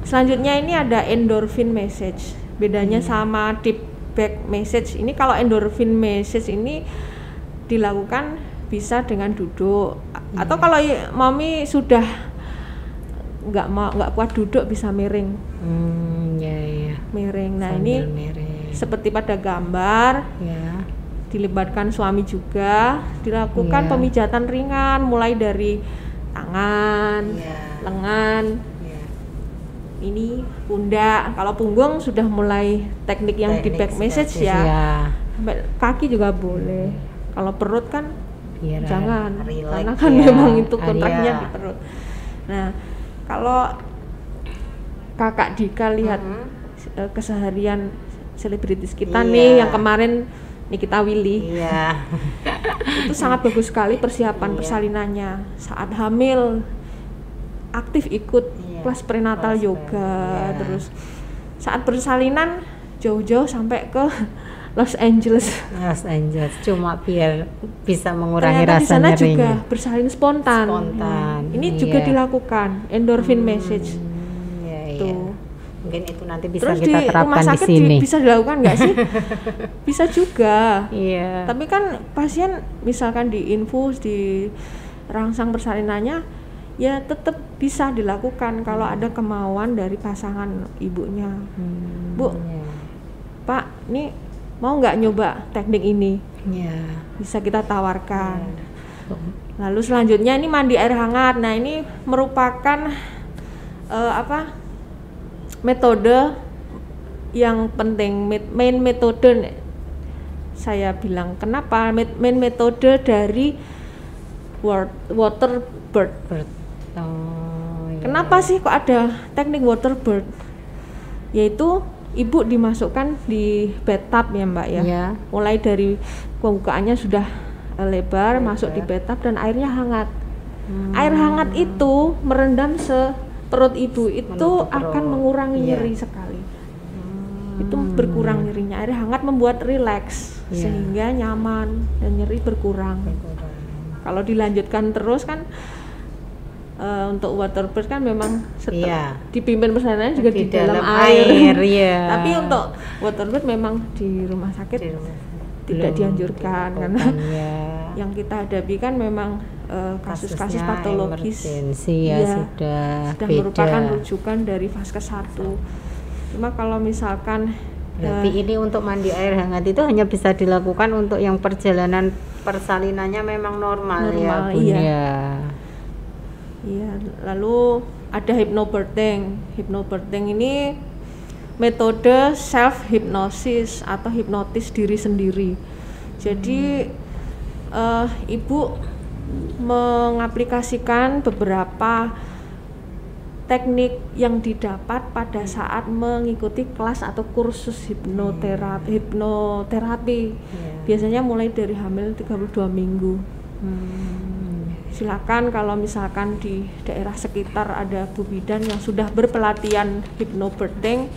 Selanjutnya ini ada endorphin message. Bedanya Hmm. sama deep back message. Ini kalau endorphin message ini dilakukan bisa dengan duduk A- atau kalau mami sudah nggak mau nggak kuat duduk bisa miring Hmm, ya ya. miring. Nah Sambil ini miring. seperti pada gambar ya. dilibatkan suami juga dilakukan Iya. pemijatan ringan mulai dari tangan, Iya. lengan. Ini pundak kalau punggung sudah mulai teknik yang di Teknik back message ya sampai kaki juga boleh kalau perut kan Biar jangan relax karena kan ya. memang itu Ah, kontraknya iya. di perut nah kalau kakak Dika lihat Mhm. eh, keseharian selebritis kita Iya. nih yang kemarin Nikita Willy Iya. itu sangat bagus sekali persiapan Iya. persalinannya saat hamil aktif ikut kelas prenatal kelas yoga iya. terus saat persalinan jauh-jauh sampai ke Los Angeles Los Angeles cuma biar bisa mengurangi ternyata di rasa sana nyerinya. juga bersalin spontan, Spontan, Nah, ini iya. juga dilakukan endorphin message Hmm, iya, iya. tuh Mungkin itu nanti bisa terus kita di terapkan rumah di sakit sini. di- bisa dilakukan nggak sih bisa juga Iya. Tapi kan pasien misalkan di infus di rangsang persalinannya ya tetap bisa dilakukan kalau ada kemauan dari pasangan ibunya. Hmm, Bu. Iya. Pak, ini mau nggak nyoba teknik ini? Iya. Bisa kita tawarkan. Iya. Lalu selanjutnya ini mandi air hangat. Nah, ini merupakan eh, apa? metode yang penting main metode saya bilang kenapa main metode dari wa- water bird Ber- oh. Kenapa sih kok ada teknik water bird yaitu ibu dimasukkan di bathtub ya mbak ya Iya. mulai dari pembukaannya sudah eh, lebar masuk di bathtub dan airnya hangat Hmm. air hangat itu merendam se perut ibu itu Menutup akan perut. mengurangi Iya. nyeri sekali itu Hmm. berkurang nyerinya air hangat membuat rileks Iya. sehingga nyaman dan nyeri berkurang Berkurang. kalau dilanjutkan terus kan eh, untuk waterbird kan memang setel- Iya. dipimpin persalinan juga di, Di dalam, dalam air, air, iya. tapi untuk waterbird memang di rumah sakit Di rumah tidak belum dianjurkan karena ya. yang kita hadapi kan memang eh, kasus-kasus Kasusnya patologis ya Iya, sudah sudah beda. merupakan rujukan dari vaskes 1 cuma kalau misalkan Berarti ini untuk mandi air hangat itu hanya bisa dilakukan untuk yang perjalanan persalinannya memang normal, ya, Normal, Bun, iya. ya. Iya, lalu ada hypnobirthing. Hypnobirthing ini metode self hypnosis atau hipnotis diri sendiri. Jadi eh, ibu mengaplikasikan beberapa teknik yang didapat pada saat mengikuti kelas atau kursus hipnoterapi hipnoterapi. Iya. Biasanya mulai dari hamil 32 minggu Hmm. Silakan kalau misalkan di daerah sekitar ada Bu Bidan yang sudah berpelatihan hypnobirthing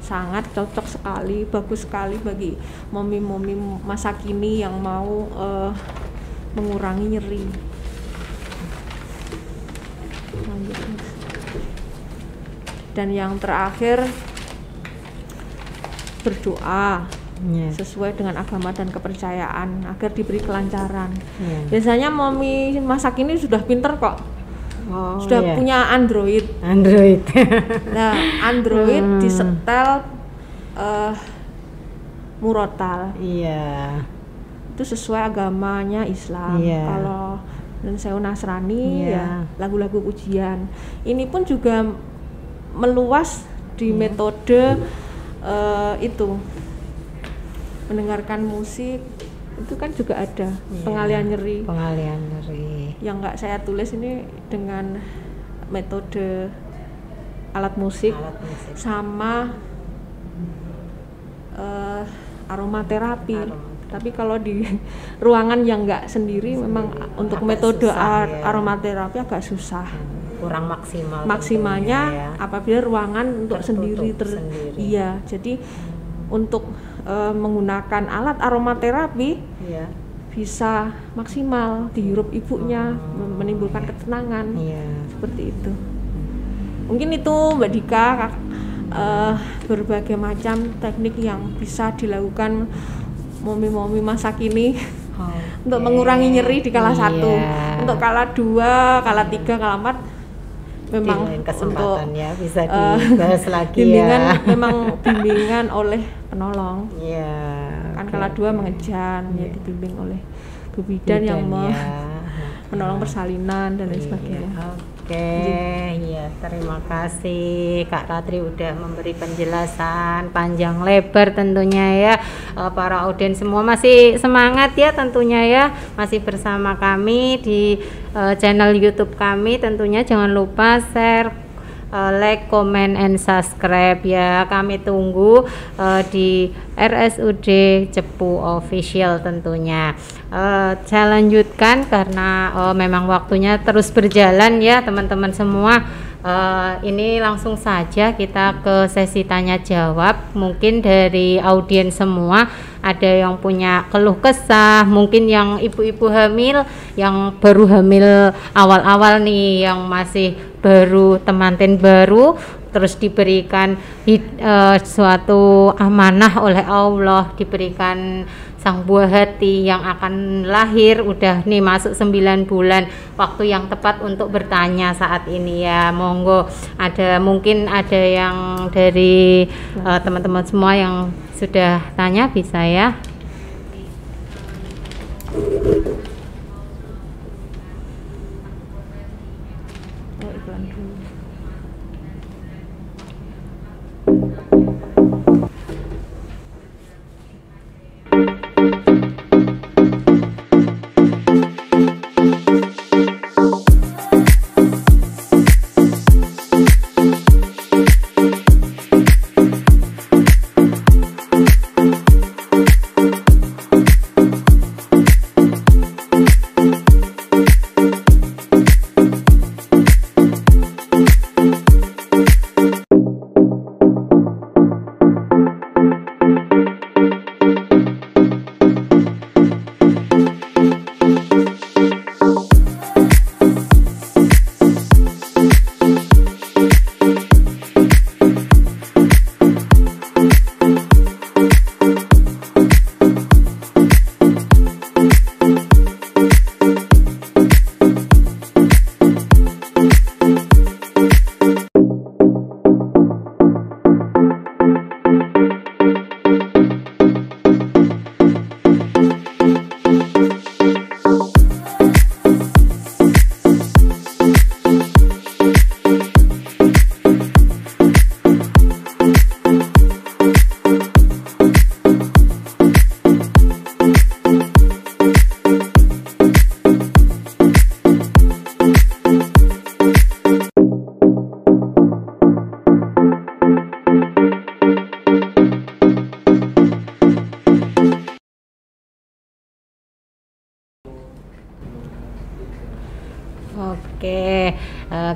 sangat cocok sekali, bagus sekali bagi momi-momi masa kini yang mau eh, mengurangi nyeri. Dan yang terakhir berdoa Iya. sesuai dengan agama dan kepercayaan agar diberi kelancaran. Iya. Biasanya mami masa kini sudah pinter kok, Oh, sudah iya. punya Android. Android. Nah, Android Hmm. disetel eh murotal Iya. itu sesuai agamanya Islam. Iya. Kalau dan saya Nasrani Iya. ya lagu-lagu pujian. Ini pun juga meluas di Iya. metode eh, itu mendengarkan musik itu kan juga ada Iya. pengalian nyeri. Pengalian nyeri. yang nggak saya tulis ini dengan metode alat musik Alat musik. sama eh, aromaterapi. Aromaterapi. Tapi kalau di ruangan yang nggak sendiri memang untuk Agak metode susah, ar- ya. aromaterapi agak susah. Kurang maksimal. Maksimalnya ya. apabila ruangan untuk Tertutup sendiri ter sendiri. iya. Jadi untuk eh, menggunakan alat aromaterapi Iya. bisa maksimal dihirup ibunya mem- menimbulkan ketenangan Iya. seperti itu mungkin itu mbak Dika eh, berbagai macam teknik yang bisa dilakukan momi-momi masa kini untuk Oke. mengurangi nyeri di kala satu Iya. untuk kala dua kala tiga kala empat memang Di lain untuk kesempatan ya bisa eh, dibahas lagi bimbingan ya. memang bimbingan oleh penolong Iya. kan oke. kala dua mengejan ya Iya. dibimbing oleh Bu Bidan yang Bidan, me- ya. menolong persalinan dan lain Iya, sebagainya. Oke, iya terima kasih. Kak Ratri udah memberi penjelasan panjang lebar tentunya ya. Eh, para audien semua masih semangat ya tentunya ya. Masih bersama kami di eh, channel YouTube kami tentunya. Jangan lupa share eh, like, comment, and subscribe ya. Kami tunggu eh, di RSUD Cepu Official tentunya. Eh, saya lanjutkan karena eh, memang waktunya terus berjalan ya teman-teman semua. Eh, ini langsung saja kita ke sesi tanya jawab. Mungkin dari audiens semua ada yang punya keluh kesah, mungkin yang ibu-ibu hamil yang baru hamil awal-awal nih yang masih baru temanten baru terus diberikan eh, suatu amanah oleh Allah diberikan sang buah hati yang akan lahir udah nih masuk 9 bulan. Waktu yang tepat untuk bertanya saat ini ya. Monggo. Ada mungkin ada yang dari eh, teman-teman semua yang sudah tanya bisa ya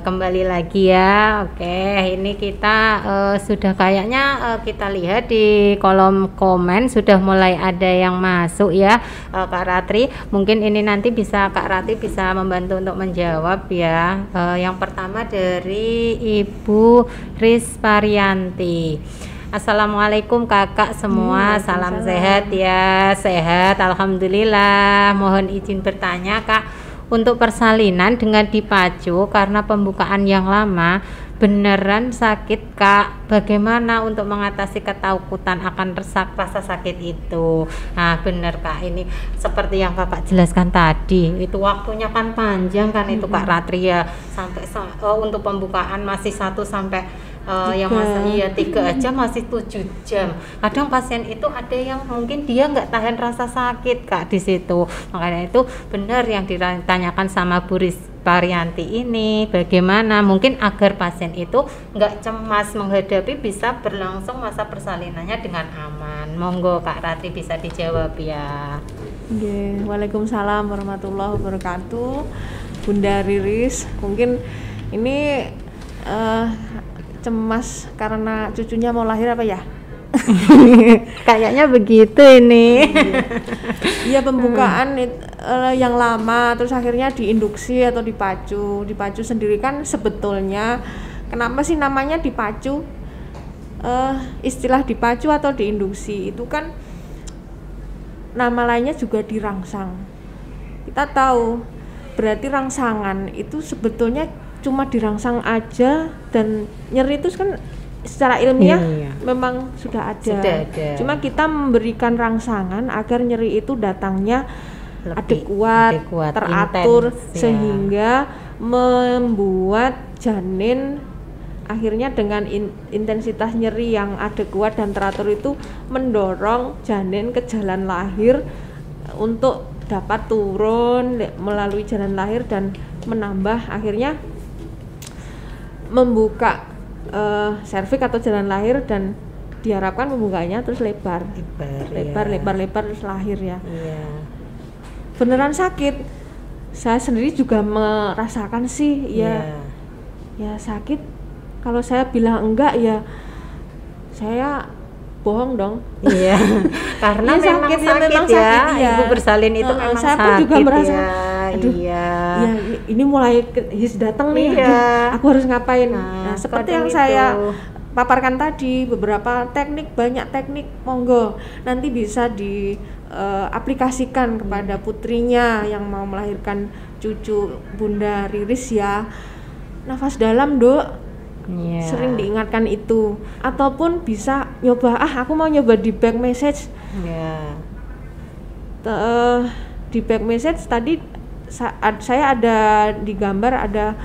kembali lagi ya. Oke, ini kita uh, sudah kayaknya uh, kita lihat di kolom komen sudah mulai ada yang masuk ya, uh, Kak Ratri. Mungkin ini nanti bisa Kak Ratri bisa membantu untuk menjawab ya. Uh, yang pertama dari Ibu Risparianti. Assalamualaikum kakak semua, hmm, salam sehat ya, sehat, alhamdulillah. Mohon izin bertanya kak, untuk persalinan dengan dipacu karena pembukaan yang lama beneran sakit kak. Bagaimana untuk mengatasi ketakutan akan resak rasa sakit itu? Nah bener kak. Ini seperti yang kakak jelaskan tadi itu waktunya kan panjang kan itu kak Ratria sampai uh, untuk pembukaan masih satu sampai uh, yang masa iya tiga aja masih tujuh jam. Kadang pasien itu ada yang mungkin dia nggak tahan rasa sakit kak di situ. Makanya itu benar yang ditanyakan sama Buris Parianti ini bagaimana mungkin agar pasien itu nggak cemas menghadapi bisa berlangsung masa persalinannya dengan aman. Monggo Kak Ratri bisa dijawab ya. Oke, Waalaikumsalam warahmatullahi wabarakatuh. Bunda Riris mungkin ini uh, cemas karena cucunya mau lahir apa ya? Kayaknya begitu ini. Iya pembukaan uh, yang lama terus akhirnya diinduksi atau dipacu. Dipacu sendiri kan sebetulnya kenapa sih namanya dipacu? Uh, istilah dipacu atau diinduksi itu kan nama lainnya juga dirangsang. Kita tahu berarti rangsangan itu sebetulnya cuma dirangsang aja dan nyeri itu kan secara ilmiah iya, iya. memang sudah ada. sudah ada. Cuma kita memberikan rangsangan agar nyeri itu datangnya lebih adekuat, lebih kuat, teratur intense, ya. sehingga ya. membuat janin akhirnya dengan in, intensitas nyeri yang adekuat dan teratur itu mendorong janin ke jalan lahir untuk dapat turun melalui jalan lahir dan menambah akhirnya membuka uh, serviks atau jalan lahir dan diharapkan membukanya terus lebar. Lebar lebar ya. lebar lebar terus lahir ya. Iya. beneran sakit. Saya sendiri juga merasakan sih ya. Ya sakit. Kalau saya bilang enggak ya saya bohong dong. Iya. Karena ya, memang sakit, sakit ya, memang ya, sakit, ya. ibu bersalin itu uh, memang saya pun juga merasa ya, aduh iya. ya ini mulai his datang nih iya. aku harus ngapain nah, nah seperti yang itu. saya paparkan tadi beberapa teknik banyak teknik monggo nanti bisa di uh, aplikasikan kepada putrinya yang mau melahirkan cucu bunda Riris ya nafas dalam dok yeah. sering diingatkan itu ataupun bisa nyoba ah aku mau nyoba di back message yeah. uh, di back message tadi saat saya ada di gambar ada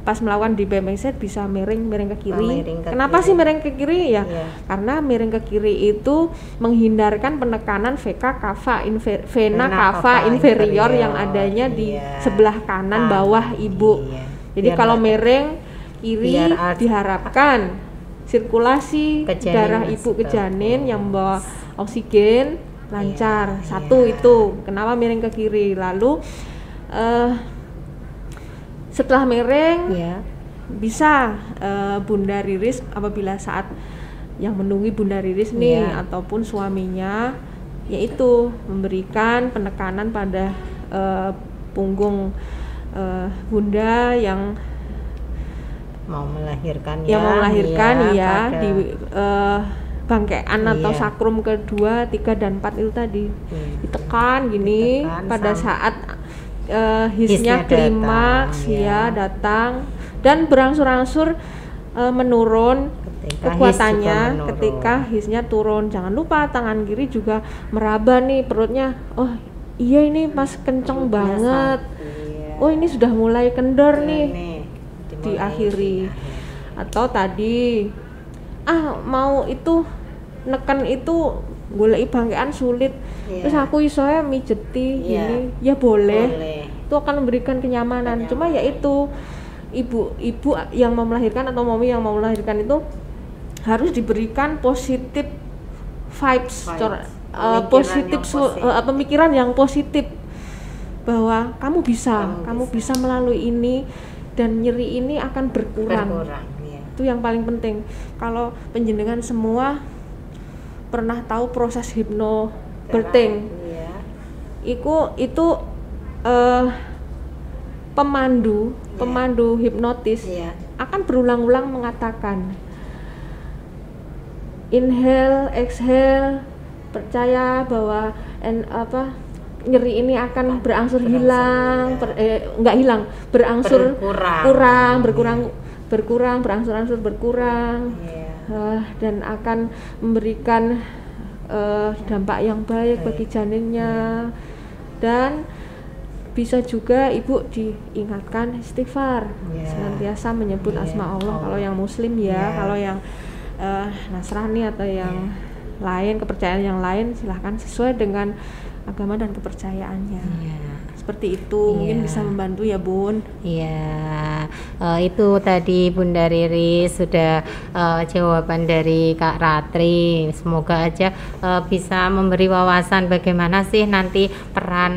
pas melawan di message bisa miring miring ke kiri. Oh, miring ke Kenapa kiri. sih miring ke kiri ya? Yeah. Karena miring ke kiri itu menghindarkan penekanan VK kava inver, vena, kava inferior, inferior yang adanya yeah. di iya. sebelah kanan ah, bawah ibu. Yeah. Jadi Biar kalau miring kiri diharapkan sirkulasi ke darah ibu ke janin yang membawa oksigen lancar. Yeah, Satu yeah. itu. Kenapa miring ke kiri? Lalu uh, setelah miring yeah. bisa uh, Bunda Riris apabila saat yang menunggu Bunda Riris nih yeah. ataupun suaminya yaitu memberikan penekanan pada uh, punggung uh, Bunda yang mau melahirkan ya, yang mau melahirkan ya, ya di uh, bangkean iya. atau sakrum kedua, tiga dan empat itu tadi hmm. ditekan gini ditekan pada saat uh, hisnya, klimaks datang, ya. ya datang dan berangsur-angsur uh, menurun ketika kekuatannya his ketika hisnya turun. Jangan lupa tangan kiri juga meraba nih perutnya. Oh iya ini pas kenceng banget. Iya. Oh ini sudah mulai kendor iya, nih. nih diakhiri atau tadi ah mau itu neken itu boleh bangkean sulit yeah. terus aku iso ya mijeti yeah. ini ya boleh. boleh itu akan memberikan kenyamanan Kenyamanan. cuma ya itu ibu ibu yang mau melahirkan atau mami yang mau melahirkan itu harus diberikan positif vibes, vibes. Uh, positif, yang positif. Uh, pemikiran yang positif bahwa kamu bisa kamu, kamu bisa. bisa melalui ini dan nyeri ini akan berkurang, berkurang ya. itu yang paling penting kalau penjenengan semua pernah tahu proses hipnobirthing Iya. Iku itu eh, pemandu Iya. pemandu hipnotis Iya. akan berulang-ulang mengatakan inhale exhale percaya bahwa en, apa nyeri ini akan berangsur Berangsur hilang hilang. per- eh, nggak hilang berangsur Berkurang. kurang berkurang berkurang berangsur-angsur berkurang Iya. Eh, dan akan memberikan eh, dampak yang baik bagi Baik. janinnya dan bisa juga ibu diingatkan istighfar Iya. senantiasa menyebut Iya. asma Allah kalau yang muslim ya Iya. kalau yang eh, Nasrani atau yang lain kepercayaan yang lain silahkan sesuai dengan agama dan kepercayaannya Iya. Seperti itu mungkin Iya. bisa membantu ya bun Iya, eh, itu tadi Bunda Riri sudah eh, jawaban dari Kak Ratri. Semoga aja eh, bisa memberi wawasan bagaimana sih nanti peran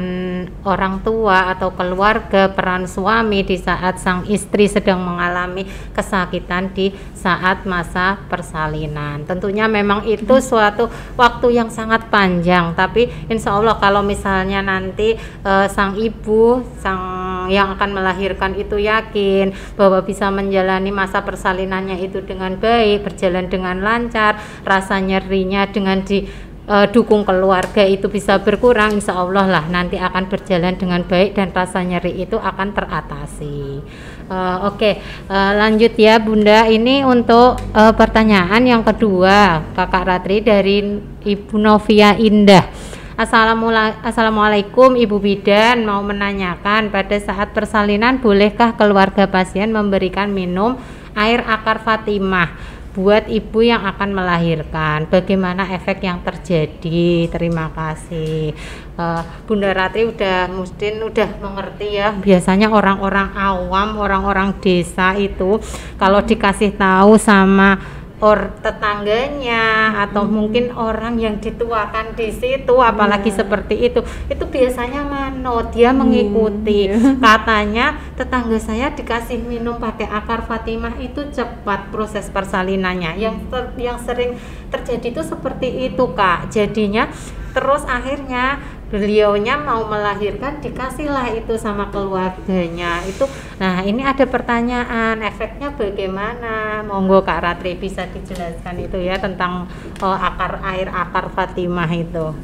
orang tua atau keluarga, peran suami di saat sang istri sedang mengalami kesakitan di saat masa persalinan. Tentunya memang itu suatu waktu yang sangat panjang, tapi insya Allah kalau misalnya nanti eh, sang ibu, sang yang akan melahirkan itu yakin bahwa bisa menjalani masa persalinannya itu dengan baik, berjalan dengan lancar, rasa nyerinya dengan di eh, dukung keluarga itu bisa berkurang, insya Allah lah nanti akan berjalan dengan baik dan rasa nyeri itu akan teratasi. Eh, Oke, eh, lanjut ya Bunda. Ini untuk eh, pertanyaan yang kedua, Kakak Ratri dari Ibu Novia Indah. Assalamualaikum Ibu Bidan. Mau menanyakan pada saat persalinan bolehkah keluarga pasien memberikan minum air akar Fatimah buat ibu yang akan melahirkan? Bagaimana efek yang terjadi? Terima kasih. Eh, Bunda Ratri udah Mustin udah mengerti ya. Biasanya orang-orang awam orang-orang desa itu kalau dikasih tahu sama or tetangganya atau mungkin orang yang dituakan di situ apalagi seperti itu. Itu biasanya manut dia mengikuti. katanya tetangga saya dikasih minum pakai akar Fatimah itu cepat proses persalinannya. Yang ter- yang sering terjadi itu seperti itu Kak. Jadinya terus akhirnya beliaunya mau melahirkan dikasihlah itu sama keluarganya. Itu nah ini ada pertanyaan efeknya bagaimana? Monggo Kak Ratri bisa dijelaskan itu ya tentang oh, akar air akar Fatimah itu.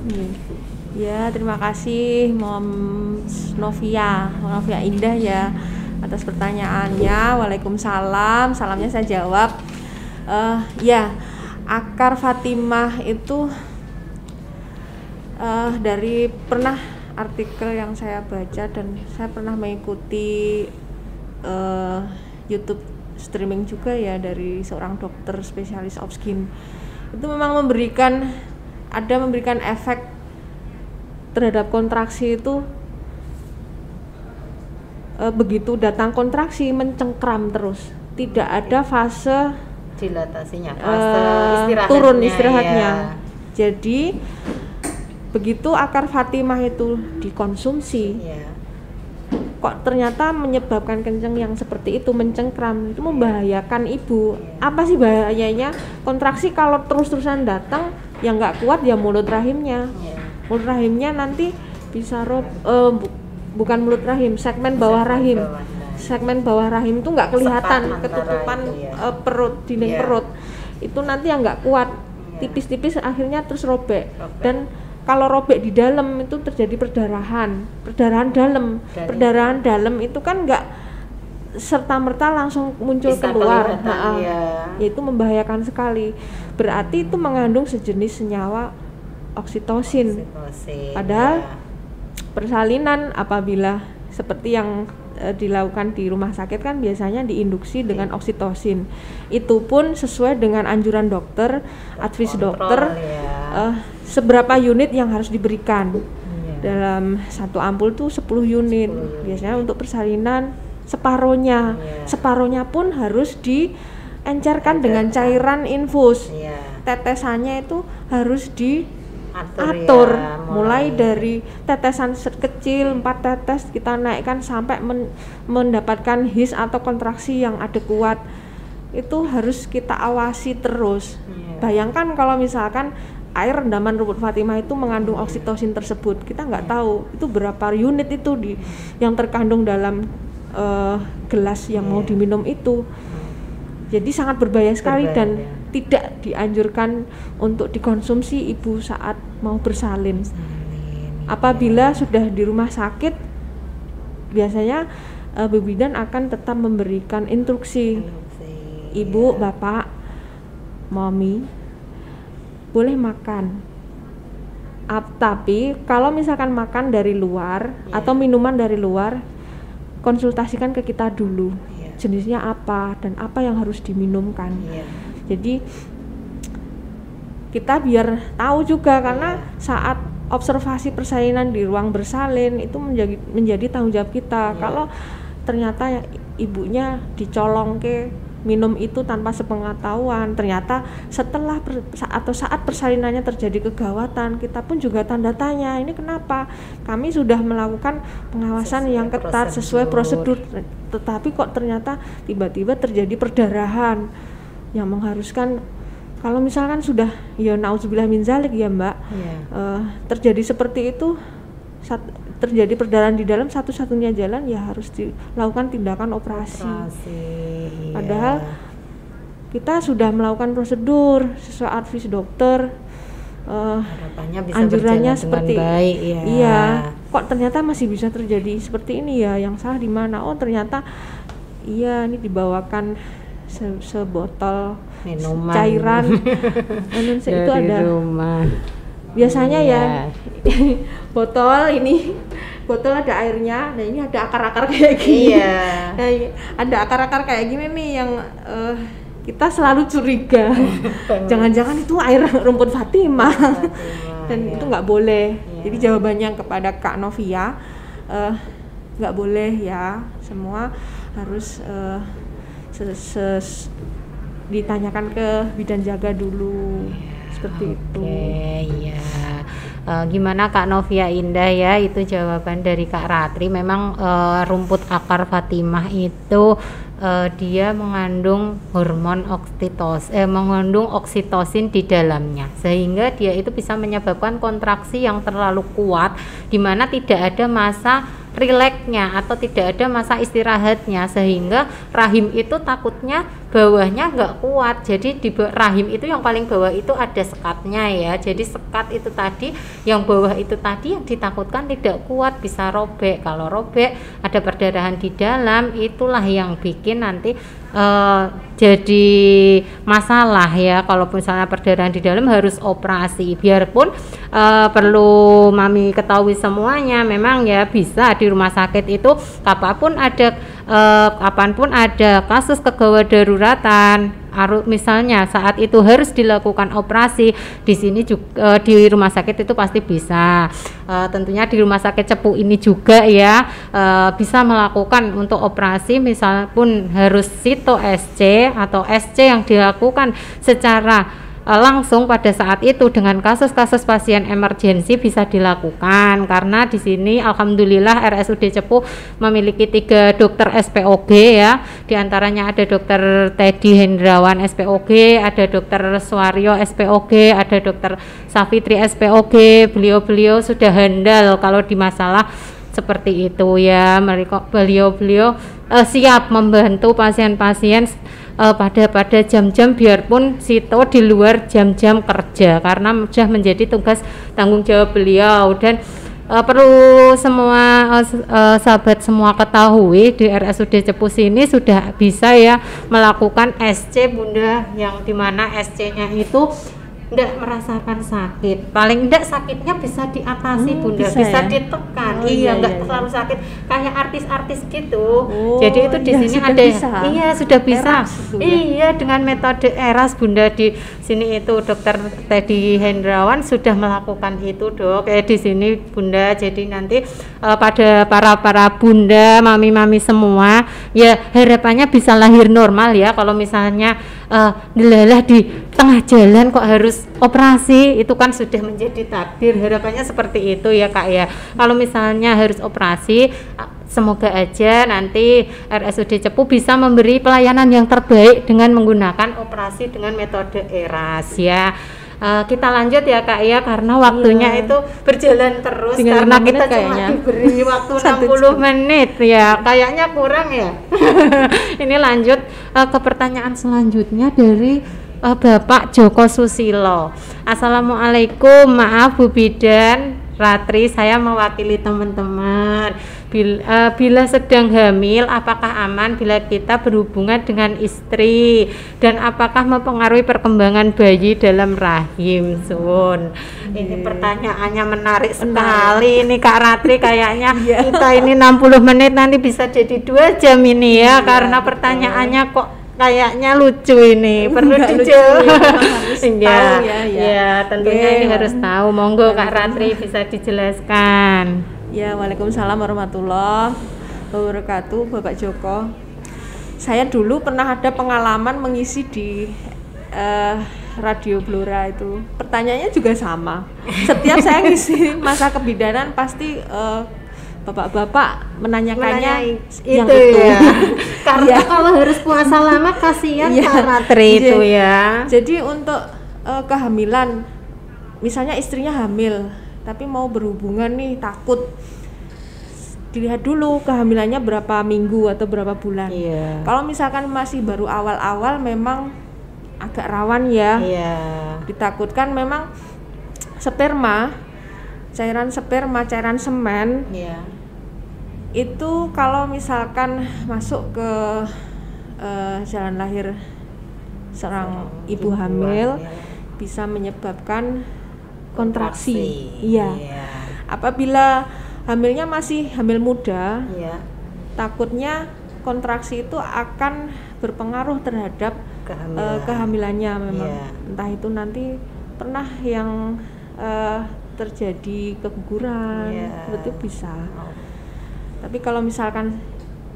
Ya, terima kasih Mom Novia, Novia Indah ya atas pertanyaannya. Waalaikumsalam, salamnya saya jawab. Eh, ya, akar Fatimah itu eh, dari pernah artikel yang saya baca dan saya pernah mengikuti eh, YouTube streaming juga ya dari seorang dokter spesialis of skin. Itu memang memberikan ada memberikan efek terhadap kontraksi itu eh, begitu datang kontraksi mencengkram terus. Tidak ada fase dilatasinya fase istirahatnya turun ya. istirahatnya. Jadi begitu akar Fatimah itu dikonsumsi ya. kok ternyata menyebabkan kenceng yang seperti itu mencengkram itu membahayakan ibu apa sih bahayanya kontraksi kalau terus-terusan datang yang nggak kuat ya mulut rahimnya Ya. mulut rahimnya nanti bisa rob eh, bu- bukan mulut rahim segmen bawah rahim segmen bawah rahim itu nggak kelihatan ketutupan itu ya. eh, perut dinding Iya. perut itu nanti yang nggak kuat Iya. tipis-tipis akhirnya terus robek Robek. dan kalau robek di dalam itu terjadi perdarahan perdarahan dalam Dari- perdarahan dalam itu kan nggak serta merta langsung muncul Bisa keluar Ha-ha. ya. itu membahayakan sekali berarti itu mengandung sejenis senyawa oksitosin Oksitosin, Padahal ya. persalinan apabila seperti yang eh, dilakukan di rumah sakit kan biasanya diinduksi dengan oksitosin. Itu pun sesuai dengan anjuran dokter, advis dokter ya. eh, seberapa unit yang harus diberikan. Iya. Dalam satu ampul tuh 10 unit. 10 unit. Biasanya untuk persalinan separohnya. Iya. Separohnya pun harus diencerkan dengan cairan infus Iya. tetesannya itu harus di Atur, atur ya, mulai dari tetesan kecil empat tetes kita naikkan sampai men- mendapatkan his atau kontraksi yang adekuat itu harus kita awasi terus Iya. bayangkan kalau misalkan air rendaman rumput Fatimah itu mengandung oksitosin tersebut kita nggak tahu itu berapa unit itu di yang terkandung dalam eh, gelas yang mau Iya. diminum itu jadi sangat berbahaya sekali Berbahaya. dan tidak dianjurkan untuk dikonsumsi ibu saat mau bersalin. Apabila sudah di rumah sakit, biasanya eh, Bu Bidan akan tetap memberikan instruksi, ibu, bapak, mami, boleh makan. Ap- tapi kalau misalkan makan dari luar Iya. atau minuman dari luar, konsultasikan ke kita dulu. Iya. Jenisnya apa dan apa yang harus diminumkan. Iya. Jadi kita biar tahu juga karena saat observasi persalinan di ruang bersalin itu menjadi menjadi tanggung jawab kita. Iya. Kalau ternyata ya ibunya dicolong ke minum itu tanpa sepengetahuan, ternyata setelah per- atau saat persalinannya terjadi kegawatan, kita pun juga tanda tanya, ini kenapa? Kami sudah melakukan pengawasan Sesuai yang ketat sesuai prosedur. prosedur, tetapi kok ternyata tiba-tiba terjadi perdarahan yang mengharuskan kalau misalkan sudah ya nauzubillah min zalik ya mbak Iya. eh, terjadi seperti itu sat- terjadi perdarahan di dalam satu-satunya jalan ya harus dilakukan tindakan operasi, Operasi, iya. padahal kita sudah melakukan prosedur sesuai advis dokter harapannya bisa anjurannya seperti baik ya. iya kok ternyata masih bisa terjadi seperti ini ya yang salah di mana oh ternyata iya ini dibawakan se- sebotol Minuman. cairan se- itu ada rumah. Biasanya ya. Iya. botol ini botol ada airnya nah ini ada akar-akar kayak gini. Nah, i- ada akar-akar kayak gini nih yang eh, kita selalu curiga. Jangan-jangan itu air rumput Fatimah dan iya. itu nggak boleh. Iya. jadi jawabannya kepada Kak Novia eh, nggak boleh ya. Semua harus eh, se- se- ditanyakan ke bidan jaga dulu seperti itu Oke, iya. Eh, gimana Kak Novia Indah ya? Itu jawaban dari Kak Ratri. Memang eh, rumput akar Fatimah itu eh, dia mengandung hormon oksitosin, eh, mengandung oksitosin di dalamnya, sehingga dia itu bisa menyebabkan kontraksi yang terlalu kuat, di mana tidak ada masa rileksnya atau tidak ada masa istirahatnya sehingga rahim itu takutnya bawahnya nggak kuat. Jadi di rahim itu yang paling bawah itu ada sekatnya ya. Jadi sekat itu tadi yang bawah itu tadi yang ditakutkan tidak kuat bisa robek. Kalau robek ada perdarahan di dalam itulah yang bikin nanti eh, jadi masalah ya kalau misalnya perdarahan di dalam harus operasi. Biarpun eh, perlu mami ketahui semuanya memang ya bisa di rumah sakit itu kapan pun ada eh, kapan pun ada kasus kegawat daruratan aru- misalnya saat itu harus dilakukan operasi di sini juga di rumah sakit itu pasti bisa. Eh, tentunya di rumah sakit Cepu ini juga ya eh, bisa melakukan untuk operasi misal pun harus sito SC atau SC yang dilakukan secara eh, langsung pada saat itu dengan kasus-kasus pasien emergensi bisa dilakukan. Karena di sini alhamdulillah RSUD Cepu memiliki tiga dokter SPOG ya. Di antaranya ada dokter Teddy Hendrawan SPOG ada dokter Suwaryo SPOG ada dokter Safitri SPOG beliau-beliau sudah handal kalau di masalah seperti itu ya. Mereka beliau-beliau eh, siap membantu pasien-pasien eh, pada pada jam-jam biarpun Sito di luar jam-jam kerja karena sudah menjadi tugas tanggung jawab beliau. Dan eh, perlu semua s- eh, sahabat semua ketahui di RSUD Cepu sini sudah bisa ya melakukan SC Bunda yang di mana SC-nya itu tidak merasakan sakit. Paling tidak sakitnya bisa diatasi Hmm, Bunda. bisa bisa, ya? ditekan. Oh, iya iya, nggak iya, terlalu sakit. Kayak artis-artis gitu. Oh, jadi itu di iya, sini ada bisa. iya sudah bisa. Eras itu ya? iya dengan metode eras Bunda di sini itu dokter Teddy Hendrawan sudah melakukan itu dok. Kayak di sini Bunda jadi nanti eh, pada para para bunda mami-mami semua ya harapannya bisa lahir normal ya. Kalau misalnya eh dilalah di tengah jalan kok harus operasi itu kan sudah menjadi takdir harapannya seperti itu ya kak ya kalau misalnya harus operasi semoga aja nanti RSUD Cepu bisa memberi pelayanan yang terbaik dengan menggunakan operasi dengan metode ERAS ya. Uh, kita lanjut ya kak ya karena waktunya iya. itu berjalan terus Tinggal karena kita cuma kayaknya. diberi waktu 60 menit ya kayaknya kurang ya ini lanjut uh, ke pertanyaan selanjutnya dari uh, Bapak Joko Susilo. Assalamualaikum. Maaf Bu Bidan Ratri, saya mewakili teman-teman. Bila, uh, eh, bila sedang hamil, apakah aman bila kita berhubungan dengan istri? Dan apakah mempengaruhi perkembangan bayi dalam rahim, Sun? Ini pertanyaannya menarik sekali ini Kak Ratri. Kayaknya iya. kita ini 60 menit nanti bisa jadi dua jam ini ya, iya, karena pertanyaannya kok kayaknya lucu ini. Perlu dijawab ya, ya, ya. ya tentunya okay. ini harus tahu. Monggo Kak Ratri bisa dijelaskan. Ya Waalaikumsalam warahmatullahi wabarakatuh Bapak Joko. Saya dulu pernah ada pengalaman mengisi di uh, Radio Blora itu. Pertanyaannya juga sama. Setiap saya ngisi masa kebidanan pasti uh, bapak-bapak menanyakannya yang itu, itu ya karena ya. kalau harus puasa lama kasihan ya. karatri itu ya jadi untuk uh, kehamilan misalnya istrinya hamil tapi mau berhubungan nih takut dilihat dulu kehamilannya berapa minggu atau berapa bulan iya. kalau misalkan masih baru awal-awal memang agak rawan ya iya. ditakutkan memang sperma cairan sperma cairan semen iya itu kalau misalkan masuk ke uh, jalan lahir seorang ibu hamil ya. bisa menyebabkan kontraksi. Iya. Ya. Apabila hamilnya masih hamil muda, ya. takutnya kontraksi itu akan berpengaruh terhadap Kehamilan. uh, kehamilannya memang. Ya. Entah itu nanti pernah yang uh, terjadi keguguran, ya. itu bisa. Oh tapi kalau misalkan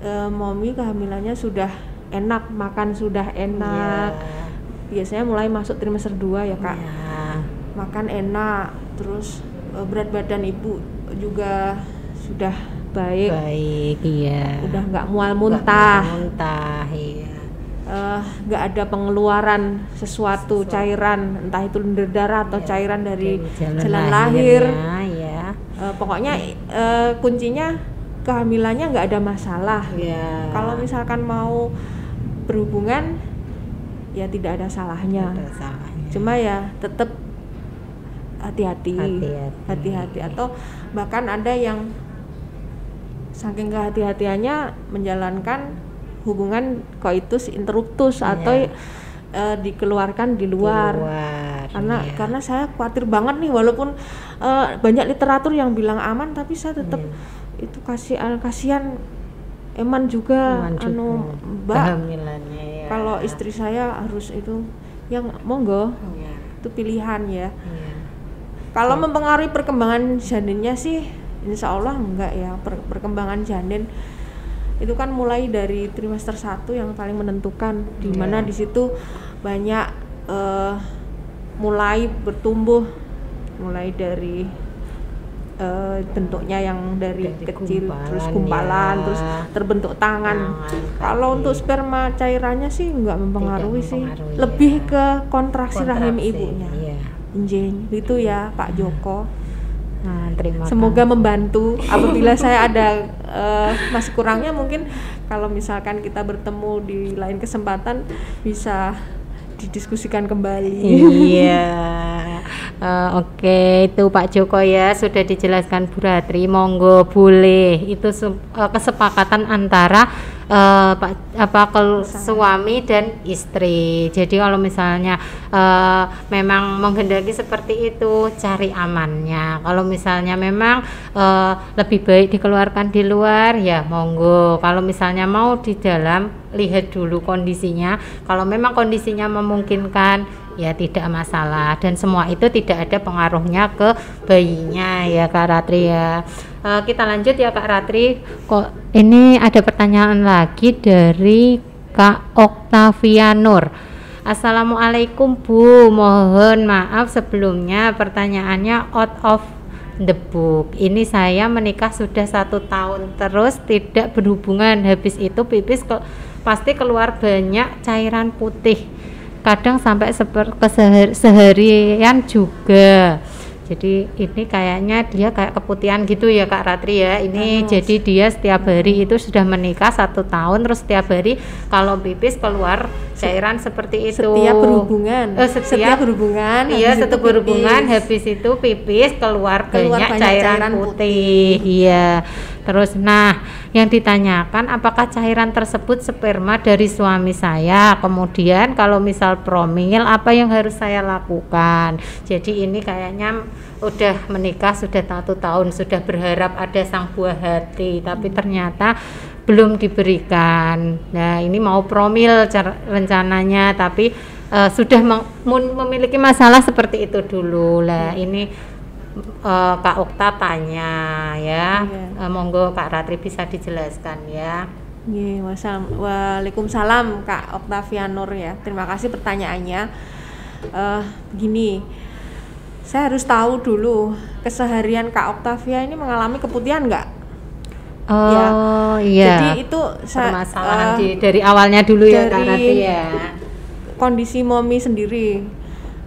e, mommy kehamilannya sudah enak makan sudah enak yeah. biasanya mulai masuk trimester 2 ya kak yeah. makan enak terus e, berat badan ibu juga sudah baik baik iya udah nggak mual muntah gak muntah iya eh, nggak uh, ada pengeluaran sesuatu, sesuatu cairan entah itu lendir darah atau yeah. cairan dari, jalan, jalan lahir, lahir ya. Uh, pokoknya uh, kuncinya kehamilannya nggak ada masalah. Yeah. Kalau misalkan mau berhubungan ya tidak ada salahnya. Ada salahnya. Cuma ya tetap hati-hati, hati-hati atau bahkan ada yang saking kehati-hatiannya menjalankan hubungan koitus interruptus yeah. atau uh, dikeluarkan di luar, di luar karena yeah. karena saya khawatir banget nih walaupun uh, banyak literatur yang bilang aman tapi saya tetap yeah itu kasih kasihan eman juga eman anu mbak ya. kalau istri saya harus itu yang monggo ya. itu pilihan ya, ya. kalau ya. mempengaruhi perkembangan janinnya sih insya Allah enggak ya per perkembangan janin itu kan mulai dari trimester 1 yang paling menentukan di iya. mana di situ banyak uh, mulai bertumbuh mulai dari uh, bentuknya yang dari Jadi kecil terus kumpalan ya. terus terbentuk tangan. tangan Kalau untuk sperma cairannya sih nggak mempengaruhi, sih, lebih ya. ke kontraksi, kontraksi rahim ibunya. Iya. Jeng, itu ya Pak Joko. Nah, terima Semoga membantu apabila saya ada uh, masih kurangnya mungkin kalau misalkan kita bertemu di lain kesempatan bisa didiskusikan kembali. Iya. Uh, Oke, okay. itu Pak Joko ya sudah dijelaskan Bu Ratri. Monggo boleh. Itu uh, kesepakatan antara uh, Pak apa ke suami dan istri. Jadi kalau misalnya uh, memang menghendaki seperti itu, cari amannya. Kalau misalnya memang uh, lebih baik dikeluarkan di luar, ya monggo. Kalau misalnya mau di dalam, lihat dulu kondisinya. Kalau memang kondisinya memungkinkan ya tidak masalah dan semua itu tidak ada pengaruhnya ke bayinya ya Kak Ratri ya uh, kita lanjut ya Kak Ratri kok ini ada pertanyaan lagi dari Kak Oktavia Nur Assalamualaikum Bu, mohon maaf sebelumnya pertanyaannya out of the book. Ini saya menikah sudah satu tahun terus tidak berhubungan. Habis itu pipis ke, pasti keluar banyak cairan putih. Kadang sampai seper, seharian juga. Jadi ini kayaknya dia kayak keputihan gitu ya Kak Ratri ya. Ini oh. jadi dia setiap hari itu sudah menikah satu tahun terus setiap hari kalau pipis keluar cairan seperti itu. setiap berhubungan. Eh, setiap, setiap berhubungan iya setiap berhubungan habis itu pipis keluar, keluar banyak, banyak cairan, cairan putih. putih. Iya terus nah yang ditanyakan apakah cairan tersebut sperma dari suami saya kemudian kalau misal promil apa yang harus saya lakukan jadi ini kayaknya udah menikah sudah satu tahun sudah berharap ada sang buah hati tapi ternyata belum diberikan. Nah, ini mau promil rencananya tapi uh, sudah memiliki masalah seperti itu dulu. Lah, ini uh, Kak Okta tanya ya. Iya. Uh, monggo Kak Ratri bisa dijelaskan ya. Iya, Waalaikumsalam Kak Oktavianur ya. Terima kasih pertanyaannya. Uh, gini, saya harus tahu dulu keseharian Kak Oktavia ini mengalami keputihan nggak? Oh ya. iya. Jadi itu permasalahan uh, di, dari awalnya dulu ya Kak ya. Kondisi Momi sendiri,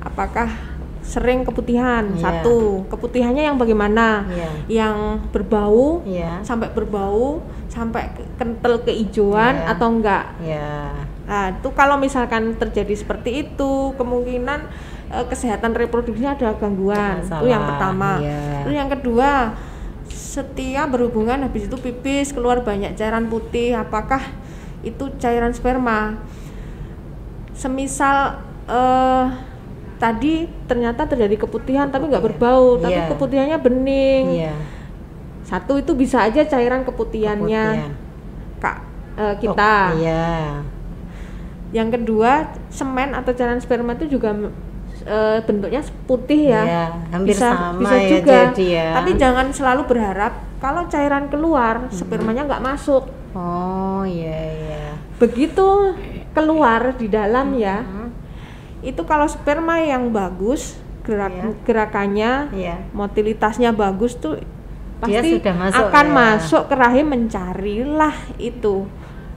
apakah sering keputihan? Yeah. Satu, keputihannya yang bagaimana? Yeah. Yang berbau, yeah. sampai berbau, sampai kental kehijauan yeah. atau enggak? Yeah. Nah itu kalau misalkan terjadi seperti itu, kemungkinan uh, kesehatan reproduksinya ada gangguan. Masalah. Itu yang pertama. Yeah. Terus yang kedua setiap berhubungan habis itu pipis keluar banyak cairan putih apakah itu cairan sperma semisal uh, tadi ternyata terjadi keputihan tapi nggak berbau tapi yeah. keputihannya bening yeah. satu itu bisa aja cairan keputihannya Keputihan. kak uh, kita oh, yeah. yang kedua semen atau cairan sperma itu juga uh, bentuknya putih ya, ya hampir bisa sama bisa ya juga jadi ya. tapi jangan selalu berharap kalau cairan keluar hmm. spermanya nggak masuk oh iya iya begitu keluar di dalam hmm. ya itu kalau sperma yang bagus gerak yeah. gerakannya yeah. motilitasnya bagus tuh pasti sudah masuk, akan ya. masuk ke rahim mencarilah itu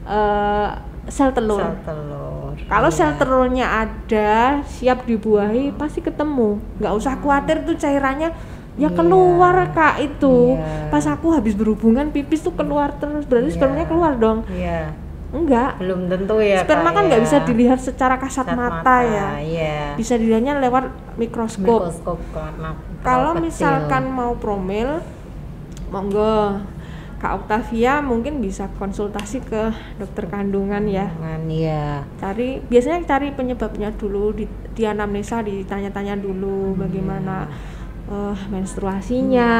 uh, sel telur. Sel telur. Kalau iya. sel telurnya ada, siap dibuahi, pasti ketemu. Nggak usah khawatir tuh cairannya ya iya. keluar kak itu. Iya. Pas aku habis berhubungan pipis tuh keluar terus, berarti iya. spermanya keluar dong. Iya. Enggak. Belum tentu ya. Sperma kan nggak ya. bisa dilihat secara kasat mata, mata ya. Iya. Bisa dilihatnya lewat mikroskop. Mikroskop Kalau misalkan mau promil, monggo Kak Octavia mungkin bisa konsultasi ke dokter kandungan ya. Kandungan ya. Cari biasanya cari penyebabnya dulu di, di anamnesa ditanya-tanya dulu hmm. bagaimana uh, menstruasinya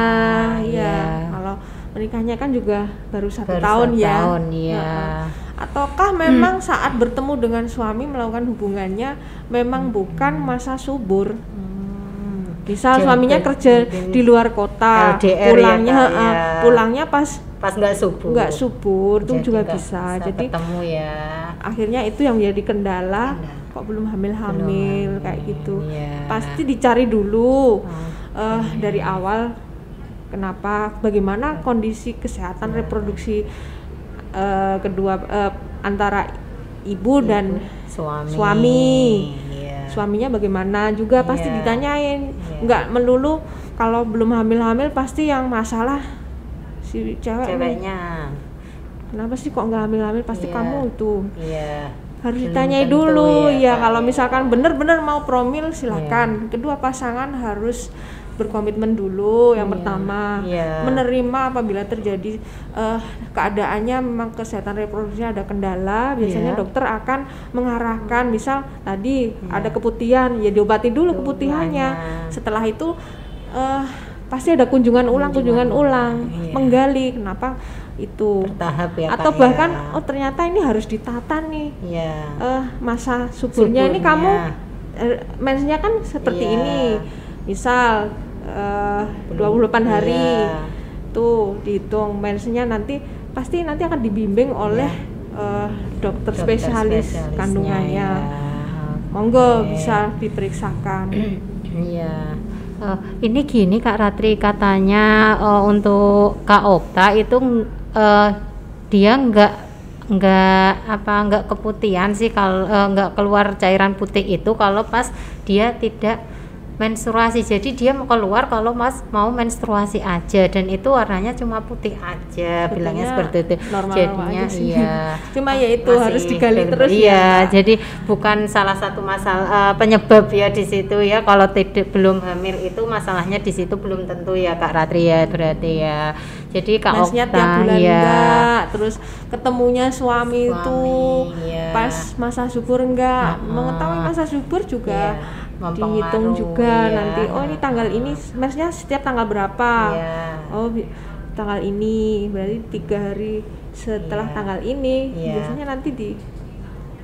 hmm, ya. Kalau menikahnya kan juga baru satu baru tahun satu ya. Tahun ya. Nah, ataukah memang hmm. saat bertemu dengan suami melakukan hubungannya memang bukan masa subur? Hmm. Misal suaminya kerja di luar kota, LDR ya, pulangnya ya, ya. pulangnya pas pas nggak subur nggak subur itu juga bisa. bisa jadi ketemu ya akhirnya itu yang menjadi kendala kok belum hamil-hamil kayak gitu ya. pasti dicari dulu okay. Uh, dari awal kenapa bagaimana kondisi kesehatan reproduksi uh, kedua uh, antara ibu, dan suami, suami. Yeah. suaminya bagaimana juga pasti yeah. ditanyain yeah. nggak melulu kalau belum hamil-hamil pasti yang masalah si cewek ceweknya kenapa sih kok nggak hamil-hamil pasti yeah. kamu itu yeah. harus ditanyai dulu ya, ya kalau misalkan benar-benar mau promil silakan yeah. kedua pasangan harus berkomitmen dulu yang yeah. pertama yeah. menerima apabila terjadi uh, keadaannya memang kesehatan reproduksinya ada kendala biasanya yeah. dokter akan mengarahkan misal tadi yeah. ada keputihan ya diobati dulu keputihannya setelah itu uh, pasti ada kunjungan ulang kunjungan, ulang iya. menggali kenapa itu bertahap ya atau bahkan ya. oh ternyata ini harus ditata nih iya. uh, masa suburnya, ini kamu uh, mensnya kan seperti iya. ini misal uh, 28 hari iya. tuh dihitung mensnya nanti pasti nanti akan dibimbing oleh iya. uh, dokter, dokter spesialis kandungannya ya. monggo Oke. bisa diperiksakan Iya. Eh, ini gini Kak Ratri katanya eh, untuk Kak Okta itu eh, dia nggak nggak apa nggak keputihan sih kalau eh, nggak keluar cairan putih itu kalau pas dia tidak menstruasi jadi dia mau keluar kalau mas mau menstruasi aja dan itu warnanya cuma putih aja bilangnya seperti itu normal-normal jadinya sih. iya Cuma ya itu Masih harus digali terus ya, iya Kak. jadi bukan salah satu masalah eh, penyebab ya di situ ya kalau tidak belum hamil itu masalahnya di situ belum tentu ya Kak Ratri ya berarti ya jadi Kak Mesnya Okta tiap bulan ya enggak terus ketemunya suami, itu iya. pas masa subur enggak Heeh. mengetahui masa subur juga Iya, dihitung juga ya. nanti oh ini tanggal ini mesnya setiap tanggal berapa Iya. oh tanggal ini berarti tiga hari setelah Iya. tanggal ini Iya. biasanya nanti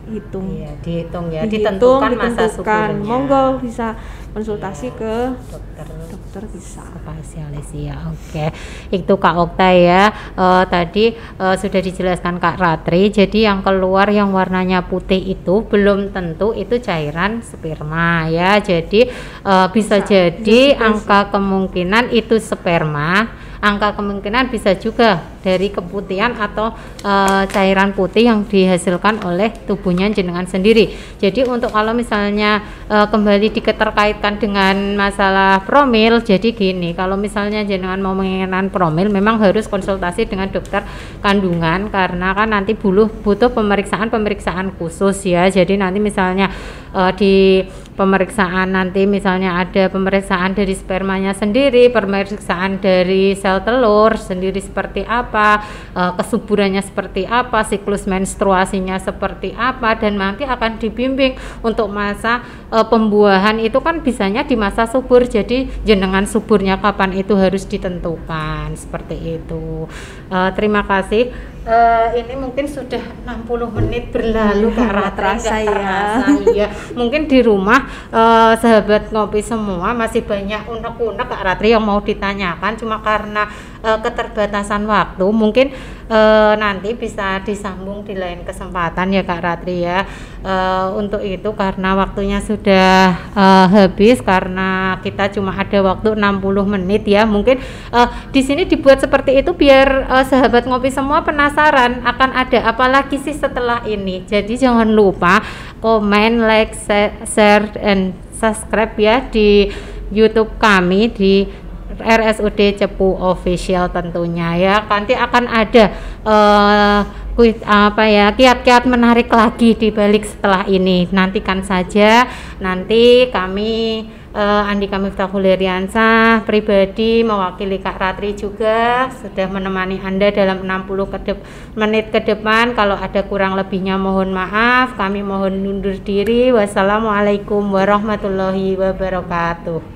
dihitung. Iya, dihitung ya, dihitung ditentukan masa ditentukan. suburnya. monggo bisa konsultasi ke dokter. dokter bisa. Spesialis ya oke. Itu Kak Okta ya. Eh, tadi eh, sudah dijelaskan Kak Ratri. Jadi yang keluar yang warnanya putih itu belum tentu itu cairan sperma ya. Jadi eh, bisa, Bisa. jadi Bisa juga angka kemungkinan itu sperma angka kemungkinan bisa juga dari keputihan atau eh, cairan putih yang dihasilkan oleh tubuhnya jenengan sendiri. Jadi untuk kalau misalnya eh, kembali diketerkaitkan dengan masalah promil, jadi gini, kalau misalnya jenengan mau menginginkan promil, memang harus konsultasi dengan dokter kandungan karena kan nanti butuh pemeriksaan pemeriksaan khusus ya. Jadi nanti misalnya eh, di pemeriksaan nanti misalnya ada pemeriksaan dari spermanya sendiri, pemeriksaan dari sel telur sendiri seperti apa, eh, kesuburannya seperti apa, siklus menstruasinya seperti apa dan nanti akan dibimbing untuk masa eh, pembuahan itu kan bisanya di masa subur. Jadi jenengan suburnya kapan itu harus ditentukan seperti itu. Eh, terima kasih. Ini mungkin sudah 60 menit berlalu Kak Ratri, terasa ya. terasa iya mungkin di rumah eh, sahabat ngopi semua masih banyak unek-unek Kak Ratri yang mau ditanyakan. Cuma karena eh, keterbatasan waktu mungkin eh, nanti bisa disambung di lain kesempatan ya Kak Ratri ya. Eh, untuk itu karena waktunya sudah eh, habis karena kita cuma ada waktu 60 menit ya mungkin eh, di sini dibuat seperti itu biar eh, sahabat ngopi semua penasaran akan ada apa lagi sih setelah ini. Jadi jangan lupa komen like share and subscribe ya di YouTube kami di RSUD Cepu Official tentunya ya. Nanti akan ada kuis apa ya kiat-kiat menarik lagi di balik setelah ini. Nantikan saja. Nanti kami eh, Andika Miftahul Heriansah pribadi mewakili Kak Ratri juga sudah menemani Anda dalam 60 ke dep- menit ke depan. Kalau ada kurang lebihnya mohon maaf. Kami mohon undur diri. Wassalamualaikum warahmatullahi wabarakatuh